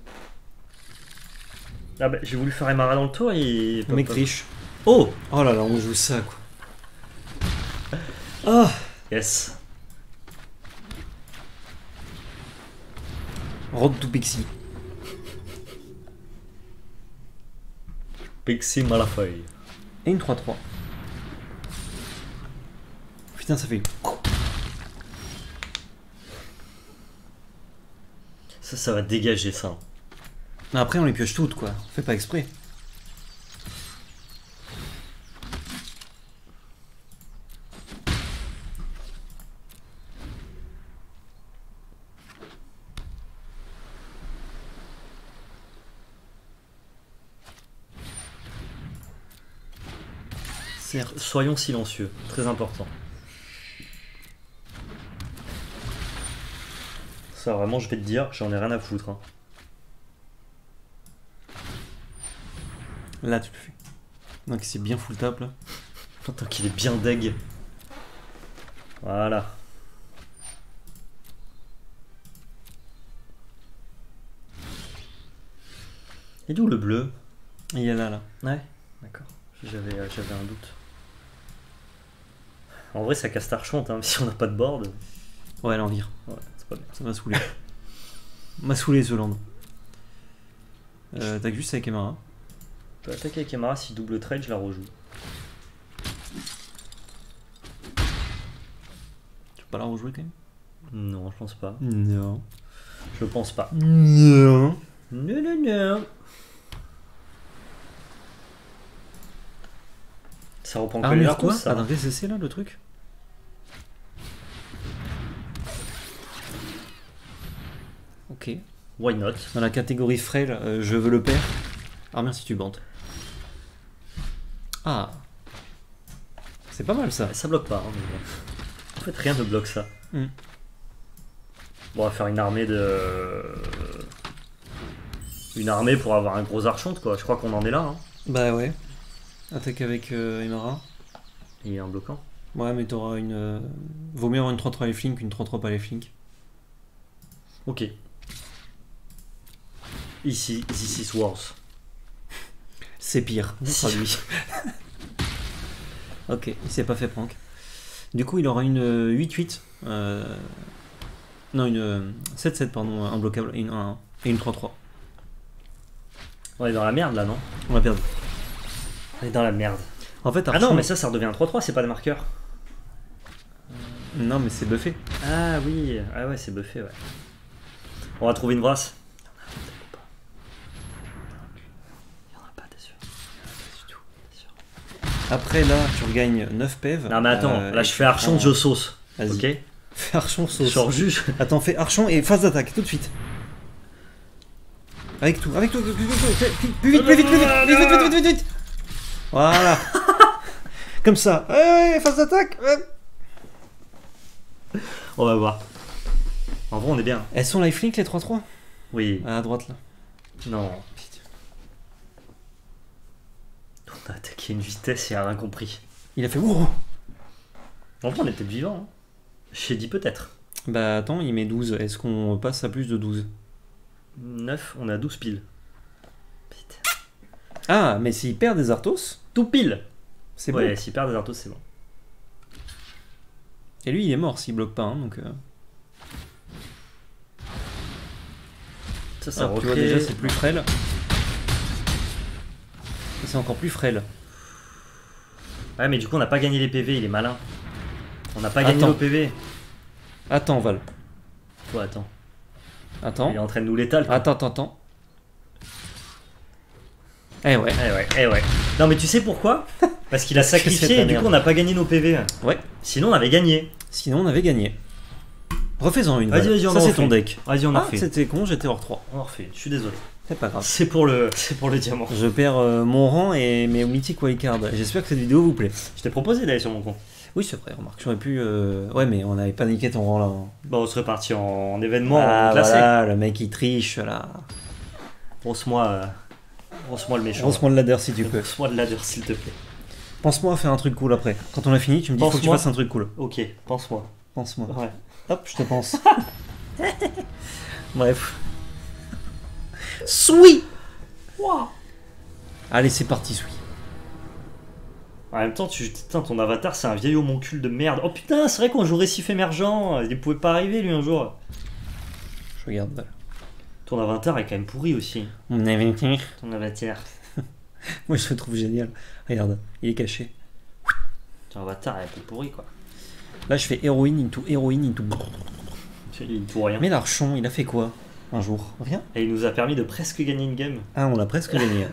Ah bah j'ai voulu faire Emara dans le tour et. Le mec riche. Oh Oh là là, on joue ça quoi. Ah Yes. Road to Pixie. Pixie Malafeuille. Et une 3-3. Putain, ça fait. Ça, ça va dégager ça. Après, on les pioche toutes quoi. On fait pas exprès. Soyons silencieux, très important. Ça vraiment, je vais te dire, j'en ai rien à foutre. hein. Là, tu le fais. Donc, c'est bien full table. Tant qu'il est bien deg. Voilà. Et d'où le bleu? Il est là, là. Ouais, d'accord. J'avais euh, j'avais un doute. En vrai, ça casse ta rechonte, hein, si on n'a pas de board. Ouais, l'envire. Ouais. Ça m'a saoulé. m'a saoulé ce land. Euh, Attaque juste avec Emara. Je peux attaquer avec Emara, si double trade, je la rejoue. Tu peux pas la rejouer quand même? Non, je pense pas. Non. Je pense pas. Non. Non, non, non. Ça reprend que les quoi ça? Ah, dans VCC là le truc? Ok. Why not? Dans la catégorie frêle, euh, je veux le père. Armure si tu bandes. Ah. C'est pas mal ça. Ça bloque pas. hein, mais. En fait, rien ne bloque ça. Hmm. Bon, on va faire une armée de. Une armée pour avoir un gros archonte, quoi. Je crois qu'on en est là. Hein. Bah ouais. Attaque avec euh, Emara. Est un bloquant. Ouais, mais t'auras une. euh, Vaut mieux avoir une 3-3 les flinks qu'une 3-3 pas les flinks. Ok. Ici, this is worse. C'est pire. Traduit. ok, il s'est pas fait prank. Du coup, il aura une euh, 8-8. euh, Non, une euh, 7-7, pardon, imbloquable, et une 1-1. Et une 3-3. On est dans la merde là, non? On a perdu. On est dans la merde. En fait, Ah non, Archon- mais ça, ça redevient un 3-3, c'est pas des marqueurs. Non, mais c'est buffé. Ah oui, ah ouais, c'est buffé, ouais. On va trouver une brasse. Il y en a pas, t'es sûr Après, là, tu regagnes 9 PEV. Non mais attends, euh, là je fais archon, prends- je sauce. Vas-y. Ok Fais Archon sauce. Genre juge. Attends, fais Archon et phase d'attaque, tout de suite. Avec tout, avec tout, plus vite, plus vite, plus vite, plus vite, vite, vite, vite, vite, vite, vite. Voilà. Comme ça. Ouais, phase d'attaque. On va voir. En vrai, on est bien. Elles sont lifelink les 3-3 Oui. À droite là. Non. On a attaqué une vitesse et rien compris. Il a fait wow. En on est peut-être vivant. Hein. J'ai dit peut-être. Bah attends, il met 12. Est-ce qu'on passe à plus de 12 9, on a 12 piles. Putain. Ah, mais s'il perd des Arthos, Tout pile c'est Ouais, bon. s'il perd des artos, c'est bon. Et lui, il est mort s'il bloque pas, hein, donc. euh, Ça, ça ah, tu vois recrée- déjà, c'est plus frêle. C'est encore plus frêle. Ouais, mais du coup, on n'a pas gagné les PV, il est malin. On n'a pas gagné nos PV. Attends, Val. Ouais, attends. Attends. Il est en train de nous l'étaler. Attends, attends, attends. Eh ouais. Eh ouais, eh ouais. Non, mais tu sais pourquoi? Parce qu'il a sacrifié et du coup, on n'a pas gagné nos PV. Ouais. Sinon, on avait gagné. Sinon, on avait gagné. Refais-en une. Vas-y, vas-y, on Ça, en c'est refait. ton deck. Vas-y, on en Ah, refait. c'était con, j'étais hors 3. On en refait. Je suis désolé. C'est pas grave. C'est pour le, c'est pour le diamant. Je perds euh, mon rang et mes mythiques wildcards. J'espère que cette vidéo vous plaît. Je t'ai proposé d'aller sur mon compte. Oui, c'est vrai, remarque. J'aurais pu. euh, Ouais, mais on n'avait pas niqué ton rang là. hein. Bon, on serait parti en, en événement ah, classé. voilà, le mec il triche là. Pense-moi, euh, pense-moi le méchant. Pense-moi le ladder si tu peux. Pense-moi de ladder, s'il te plaît. Pense-moi à faire un truc cool après. Quand on a fini, tu me dis faut que tu Pense-moi. fasses un truc cool. Ok, pense-moi. Pense-moi. Ouais. Hop, je te pense. Bref. Sweet Allez, c'est parti, Sweet. En même temps, tu, putain, ton avatar, c'est un vieil homoncule de merde. Oh putain, c'est vrai qu'on joue récif émergent. Il pouvait pas arriver, lui, un jour. Je regarde. Ton avatar est quand même pourri aussi. Mon avatar. Ton avatar. Moi, je le trouve génial. Regarde, il est caché. Ton avatar est un peu pourri, quoi. Là, je fais héroïne into héroïne into. Tout rien. Mais l'archon, il a fait quoi un jour? Rien Et il nous a permis de presque gagner une game. Ah, on l'a presque gagné.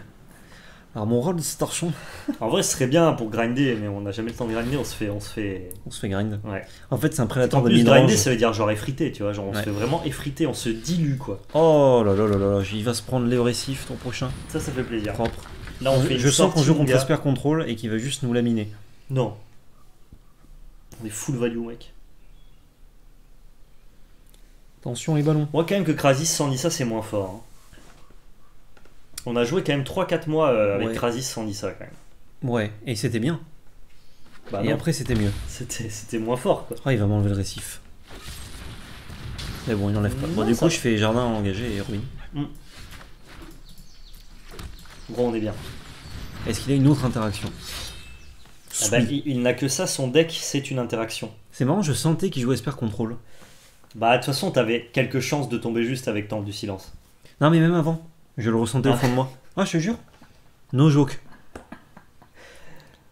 Alors, mon rôle de cet archon, En vrai, ce serait bien pour grinder, mais on n'a jamais le temps de grinder. On se fait, on se fait. on se fait grind. Ouais. En fait, c'est un En prédateur de plus, grinder, midrange. ça veut dire genre effrité, tu vois. Genre, on Ouais. se fait vraiment effriter, on se dilue, quoi. Oh là là là là là, il va se prendre Léo Récif, ton prochain. Ça, ça fait plaisir. Propre. Là, on fait une je sens qu'on joue contre gars. Esper Control et qu'il va juste nous laminer. Non. On est full value, mec. Attention les ballons. Moi, quand même, que Krasis sans Nissa, c'est moins fort. hein. On a joué quand même 3-4 mois euh, avec Ouais. Krasis sans Nissa, quand même. Ouais, et c'était bien. Bah et non, après, c'était mieux. c'était c'était moins fort, quoi. Ah, il va m'enlever le récif. Mais bon, il n'enlève pas. Bon, Non, du ça coup, va. je fais jardin engagé et ruine. Gros, on est bien. Est-ce qu'il a une autre interaction? Ah bah, il il n'a que ça, son deck, c'est une interaction. C'est marrant, je sentais qu'il jouait Esper Control. Bah, de toute façon, t'avais quelques chances de tomber juste avec Temple du Silence. Non, mais même avant. Je le ressentais au fond de moi. Ah, je te jure. No joke.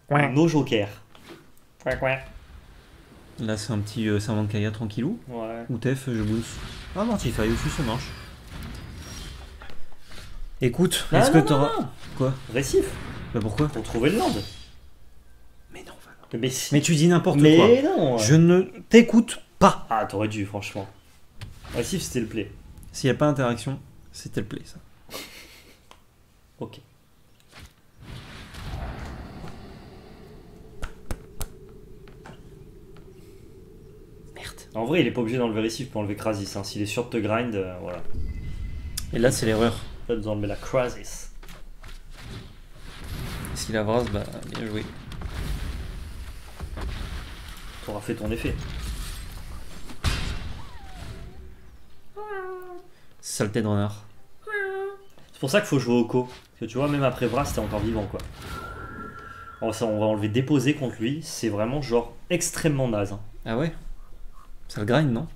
Nos jokers. Là, c'est un petit euh, serment de Kaya tranquillou. Ouais. Ou Tef, je boost. Ah, Mortify aussi, ça marche. Écoute, Non, est-ce que non, t'auras. non, non. Quoi Récif, Bah pourquoi pour trouver le land. Mais Mais, si- Mais tu dis n'importe Mais quoi. non Je ne t'écoute pas. Ah, t'aurais dû, franchement. Récif, c'était le play. S'il n'y a pas d'interaction, c'était le play, ça. Ok. Merde. En vrai, il est pas obligé d'enlever Récif pour enlever Krasis. Hein. S'il est sûr de te grind, euh, voilà. Et là, c'est l'erreur. Là, nous enlever la Krasis. Si la brasse, bah bien joué. T'auras fait ton effet. Saleté de renard. C'est pour ça qu'il faut jouer au co. Parce que tu vois, même après Vras, t'es encore vivant, quoi. On va, on va enlever déposer contre lui. C'est vraiment, genre, extrêmement naze. hein. Ah ouais? Ça le grind, non?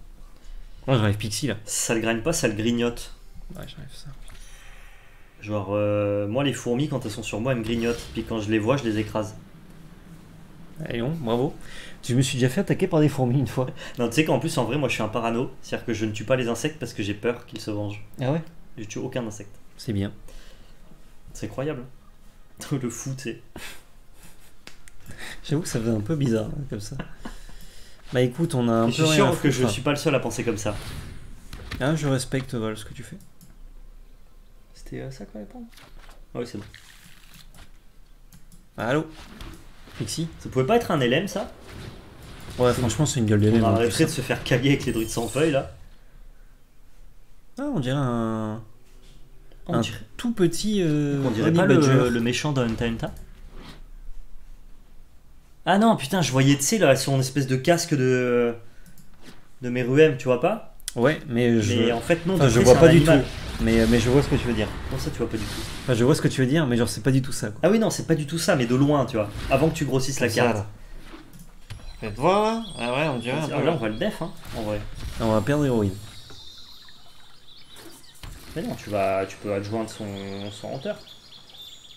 Moi, j'arrive Pixie là. Ça le grigne pas, ça le grignote. Ouais, j'arrive ça. Genre, euh, moi, les fourmis, quand elles sont sur moi, elles me grignotent. Puis quand je les vois, je les écrase. Allez, on, bravo. Je me suis déjà fait attaquer par des fourmis une fois. Non, tu sais qu'en plus, en vrai, moi, je suis un parano. C'est-à-dire que je ne tue pas les insectes parce que j'ai peur qu'ils se vengent. Ah ouais? Je tue aucun insecte. C'est bien. C'est incroyable. le fou, tu sais. J'avoue que ça faisait un peu bizarre hein, comme ça. Bah écoute, on a un je peu suis rien à sûr que je foutre. suis pas le seul à penser comme ça. Ah, je respecte Val, ce que tu fais. C'était euh, ça quoi répondre Ah oui, c'est bon. Allô? Ça pouvait pas être un LM, ça? Ouais, franchement, c'est une gueule de On plus, arrêterait de se faire caguer avec les druides sans feuilles, là. Ah, on dirait un, On un dirait, tout petit. euh, on dirait pas le, le méchant d'un Hunta Ah non, putain, je voyais, tu sais, là, sur une espèce de casque de. de Meruem, tu vois pas? Ouais, mais je. Mais en fait, non, Enfin, de je vois pas un du animal. tout. Mais, mais je vois ce que tu veux dire. Comment ça, tu vois pas du tout Enfin, je vois ce que tu veux dire, mais genre, c'est pas du tout ça. Quoi. Ah oui, non, c'est pas du tout ça, mais de loin, tu vois. Avant que tu grossisses la carte. Faites voir là Ah ouais, on dirait Ah, là, on va le def, hein, en vrai. On va perdre héroïne. Mais non, tu, vas, tu peux adjoindre son, son hanteur.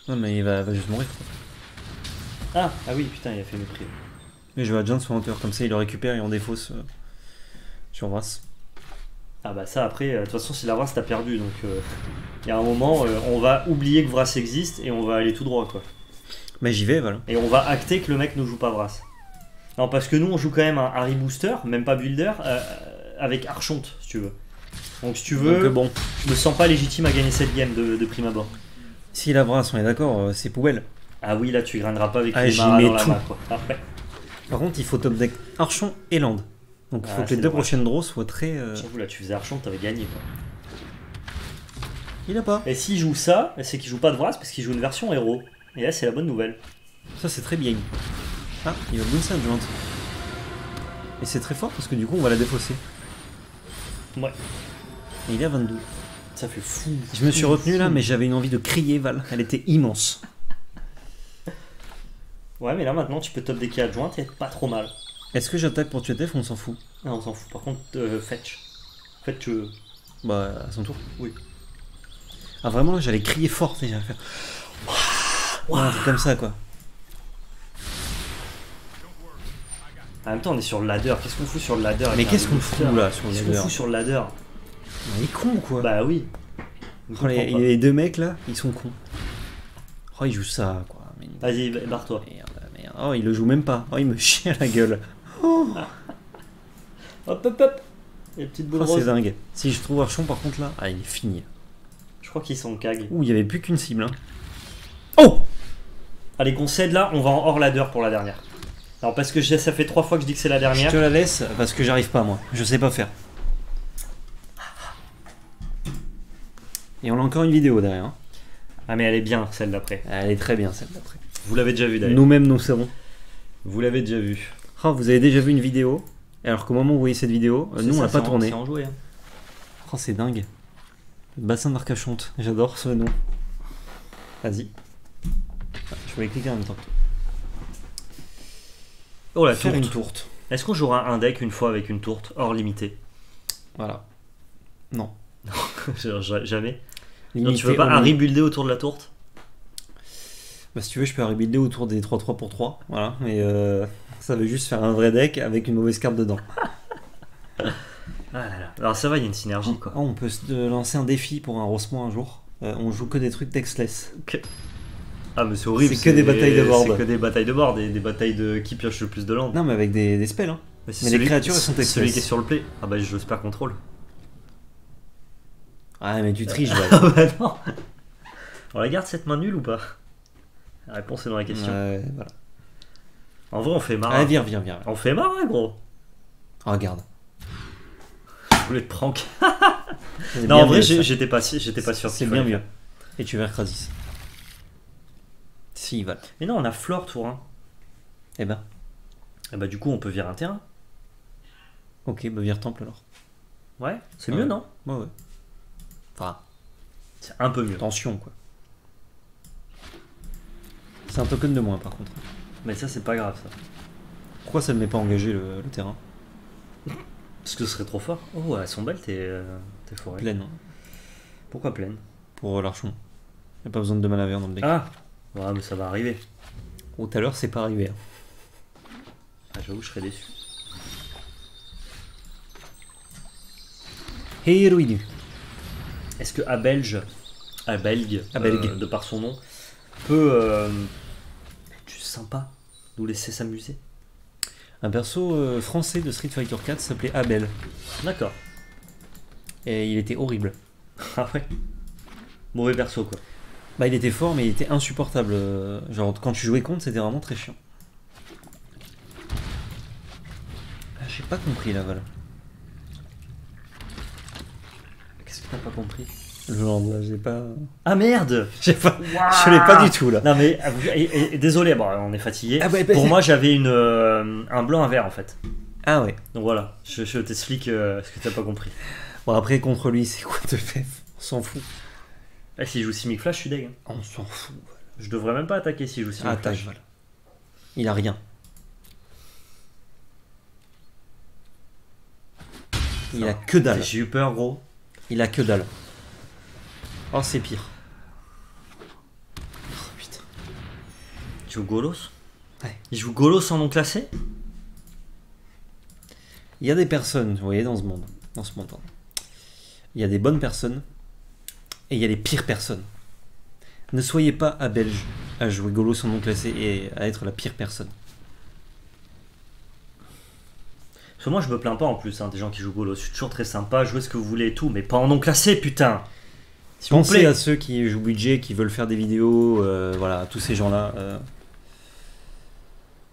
Non, mais il va, va juste mourir. quoi. Ah, ah oui, putain, il a fait mépris. Mais je vais adjoindre son hauteur, comme ça il le récupère et on défausse euh, sur Vras. Ah bah ça après, euh, de toute façon si la Vras t'as perdu, donc euh, il y a un moment, euh, on va oublier que Vras existe et on va aller tout droit quoi. Mais j'y vais, voilà. Et on va acter que le mec ne joue pas Vras. Non parce que nous on joue quand même un Harry Booster, même pas Builder, avec Archonte si tu veux. Donc si tu veux, Donc bon, je me sens pas légitime à gagner cette game de, de prime abord. si la Vras, on est d'accord, c'est poubelle. Ah oui là tu graineras pas avec Ah, les mets dans la main quoi. Par contre, il faut top deck Archon et Land. Donc il faut Ah, que les deux prochaines draws soient très. euh, J'avoue là tu faisais Archonte, t'avais gagné quoi. Il a pas. Et s'il joue ça, c'est qu'il joue pas de Vras parce qu'il joue une version héros. Et là c'est la bonne nouvelle. Ça, c'est très bien. Ah, il va Bounce Adjoint. Et c'est très fort parce que du coup, on va la défausser. Ouais. Et il est à 22. Ça fait fou. Je me suis retenu là, mais j'avais une envie de crier Val. Elle était immense. Ouais, mais là maintenant tu peux top decker adjointe et être pas trop mal. Est-ce que j'attaque pour tuer Def ou on s'en fout Non, on s'en fout. Par contre, euh, fetch. Fetch. euh, Bah, à son tour. Oui. Ah, vraiment, là, j'allais crier fort, j'allais faire. Truc comme ça, quoi. En même temps, on est sur le ladder. Qu'est-ce qu'on fout sur le ladder Mais qu'est-ce qu'on fout là sur le Qu'est-ce qu'on ladder fout sur le ladder Il est con, quoi. Bah oui. Oh, les, les deux mecs là, ils sont cons. Oh, ils jouent ça, quoi. Vas-y, ba- barre-toi. Merde, merde. Oh, il le joue même pas. Oh, il me chie à la gueule. Hop, hop, hop. Les petites boules Oh, c'est dingue. Si je trouve Archon, par contre, là, ah, il est fini. Je crois qu'ils sont cag. Ouh, il y avait plus qu'une cible. Hein. Oh Allez, concède là, on va en hors ladder pour la dernière. Alors, parce que ça fait trois fois que je dis que c'est la Je dernière. te la laisse parce que j'arrive pas, moi. Je sais pas faire. Et on a encore une vidéo derrière. hein. Ah, mais elle est bien, celle d'après. Elle est très bien, celle d'après. Vous l'avez déjà vue d'ailleurs. Nous-mêmes, nous savons. Vous l'avez déjà vue. Oh, vous avez déjà vu une vidéo Alors qu'au moment où vous voyez cette vidéo, euh, nous on l'a pas tournée. C'est hein. Oh, c'est dingue. Le bassin d'Arcachonte. J'adore ce nom. Vas-y. Ah, Je voulais cliquer en même temps. Oh la Faire tourte. une tourte. Est-ce qu'on jouera un deck une fois avec une tourte hors limitée Voilà. Non. Ja- Jamais. Donc Limité tu veux pas un rebuilder autour de la tourte? Bah, si tu veux, je peux rebuilder autour des 3-3 pour 3. Voilà. Mais euh, ça veut juste faire un vrai deck avec une mauvaise carte dedans. Ah là là. Alors ça va, il y a une synergie quoi. Oh, on peut se de- lancer un défi pour un Rossement un jour. Euh, on joue que des trucs textless. Ah mais c'est horrible. C'est que des batailles de board. C'est que des batailles de board et des batailles de qui pioche le plus de landes. Non, mais avec des, des spells. Hein. mais les celui- créatures, elles sont Celui textless. qui est sur le play. Ah bah je pas contrôle. Ah, mais tu triches. Ah bah non. On la garde cette main nulle ou pas? La réponse est dans la question. Ouais, voilà. En vrai on fait marre. Ah, viens, viens, viens. On fait marre hein, gros. Regarde. Je voulais te prank. Non en vrai j'étais pas, j'étais pas sûr. C'est bien mieux. Et tu verras Krasis. Si, voilà. Mais non on a Flore tour 1. Eh ben, Et bah du coup on peut virer un terrain. ok, bah vire temple alors. Ouais. C'est mieux non? Ouais, ouais. Enfin, C'est un peu mieux. attention, quoi. C'est un token de moins, par contre. Mais ça c'est pas grave ça. Pourquoi ça ne met pas engagé le, le terrain? Parce que ce serait trop fort. Oh elles sont belles tes, euh, tes forêts. Pleine, hein, Pourquoi pleine pour euh, l'archon. Il a pas besoin de mana vert dans le deck. Ah Ouais mais ça va arriver. Ou tout à l'heure, c'est pas arrivé. hein. Ah, J'avoue je serais déçu. Héroïnu. Est-ce que Abelge, Abelgue, Abelgue. euh, de par son nom, peut euh, être juste sympa, nous laisser s'amuser Un perso euh, français de Street Fighter 4 s'appelait Abel. D'accord. Et il était horrible. Ah ouais Mauvais perso quoi. Bah, il était fort, mais il était insupportable. euh, Genre, quand tu jouais contre, c'était vraiment très chiant. Ah, j'ai pas compris là, voilà. Qu'est-ce que t'as pas compris? Le genre, là, j'ai pas. Ah merde J'ai pas. Je l'ai pas du tout là. Non mais ah, vous- et- et- et désolé, bon, on est fatigué. Ah ouais, bah, Pour c'est- moi j'avais une euh, un blanc un vert en fait. Ah ouais. Donc voilà, je, je t'explique euh, ce que t'as pas compris. Bon, après, contre lui, c'est quoi de fait? On s'en fout. Eh, si je joue Simic Flash, je suis deg. hein. On s'en fout. Je devrais même pas attaquer si je joue Simic Ah, Flash. voilà. Il a rien. Il a que dalle. J'ai eu peur gros. Il a que dalle. Oh, c'est pire. Oh, putain. Tu joues Golos Ouais. Il joue Golos en non classé Il y a des personnes, vous voyez, dans ce monde. Dans ce monde. Il y a des bonnes personnes et il y a les pires personnes. Ne soyez pas à Belge à jouer Golo sans nom classé et à être la pire personne. Parce que moi je me plains pas en plus hein, des gens qui jouent Golos. Je suis toujours très sympa, jouez ce que vous voulez et tout, mais pas en non classé putain S'il vous Pensez plaît. à ceux qui jouent budget, qui veulent faire des vidéos, euh, voilà, tous ces gens-là. euh,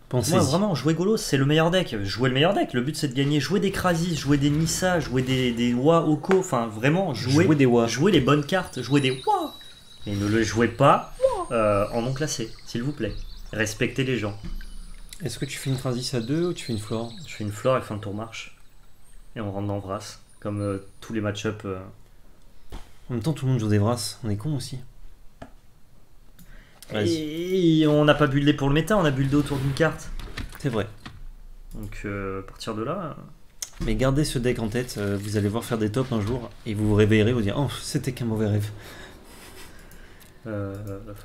Pensez. Moi vraiment, jouer Golos c'est le meilleur deck. Jouer le meilleur deck, le but c'est de gagner. Jouer des Krasis, jouer des Nissa, jouer des, des Wa Oko, enfin vraiment, jouer, Jouer des Wa. jouer les bonnes cartes, jouer des Wa. Mais ne le jouez pas euh, en non classé, s'il vous plaît. Respectez les gens. Est-ce que tu fais une Krasis à deux ou tu fais une flore? Je fais une flore et fin de tour marche. Et on rentre dans Vras. Comme euh, tous les match-up. euh. En même temps, tout le monde joue des Vras. On est con aussi. Et on n'a pas buildé pour le méta, on a buildé autour d'une carte. C'est vrai. Donc euh, à partir de là. Mais gardez ce deck en tête. euh, vous allez voir faire des tops un jour et vous vous réveillerez, vous dire Oh, c'était qu'un mauvais rêve. Euh,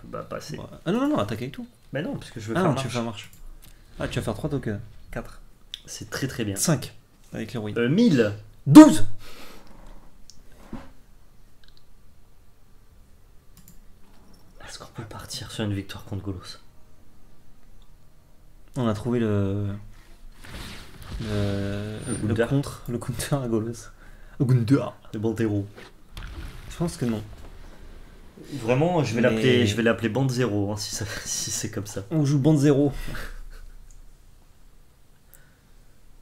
bah passer. Ah non, non, non, attaque avec tout. Mais non, parce que je veux Ah faire non, marche. tu faire marche. Ah, tu vas faire 3 tokens. 4. C'est très très bien. 5. Avec l'héroïne. Euh, 1000 12 Est-ce qu'on peut partir sur une victoire contre Golos On a trouvé le. Le, Le le contre, le counter à Golos. Le counter. Le Bantero. Je pense que non. Vraiment, je vais Mais- l'appeler je vais l'appeler Bande Zero hein, si, ça- si c'est comme ça. On joue bande 0.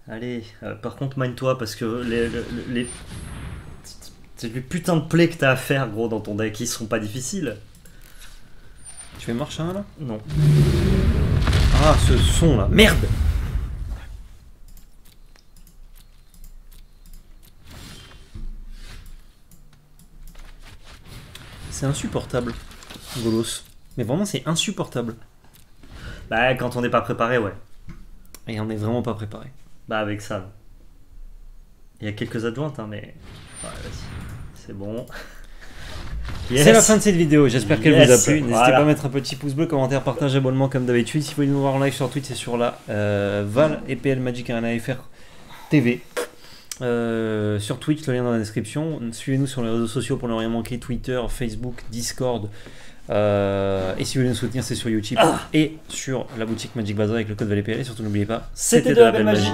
Allez, euh, par contre, mine-toi parce que les, les, les, putains de plays que t'as à faire, gros, dans ton deck, ils seront pas difficiles. Tu fais marche 1 là Non. Ah, ce son là. Merde C'est insupportable, Golos. Mais vraiment, c'est insupportable. Bah, quand on n'est pas préparé, ouais. Et on est vraiment pas préparé. Bah, avec ça. non. Il y a quelques adjointes, hein, mais. Ouais, vas-y. C'est bon. Yes. C'est la fin de cette vidéo, j'espère qu'elle Yes. vous a plu. N'hésitez Voilà. pas à mettre un petit pouce bleu, commentaire, partage, abonnement comme d'habitude. Si vous voulez nous voir en live sur Twitch, c'est sur la euh, Val et PL Magic Arena FR TV. Euh, sur Twitch, le lien dans la description. Suivez-nous sur les réseaux sociaux pour ne rien manquer Twitter, Facebook, Discord. Euh, et si vous voulez nous soutenir, c'est sur YouTube Ah. et sur la boutique Magic Bazaar avec le code VALEPL. Et surtout, n'oubliez pas, C'était de la belle magie.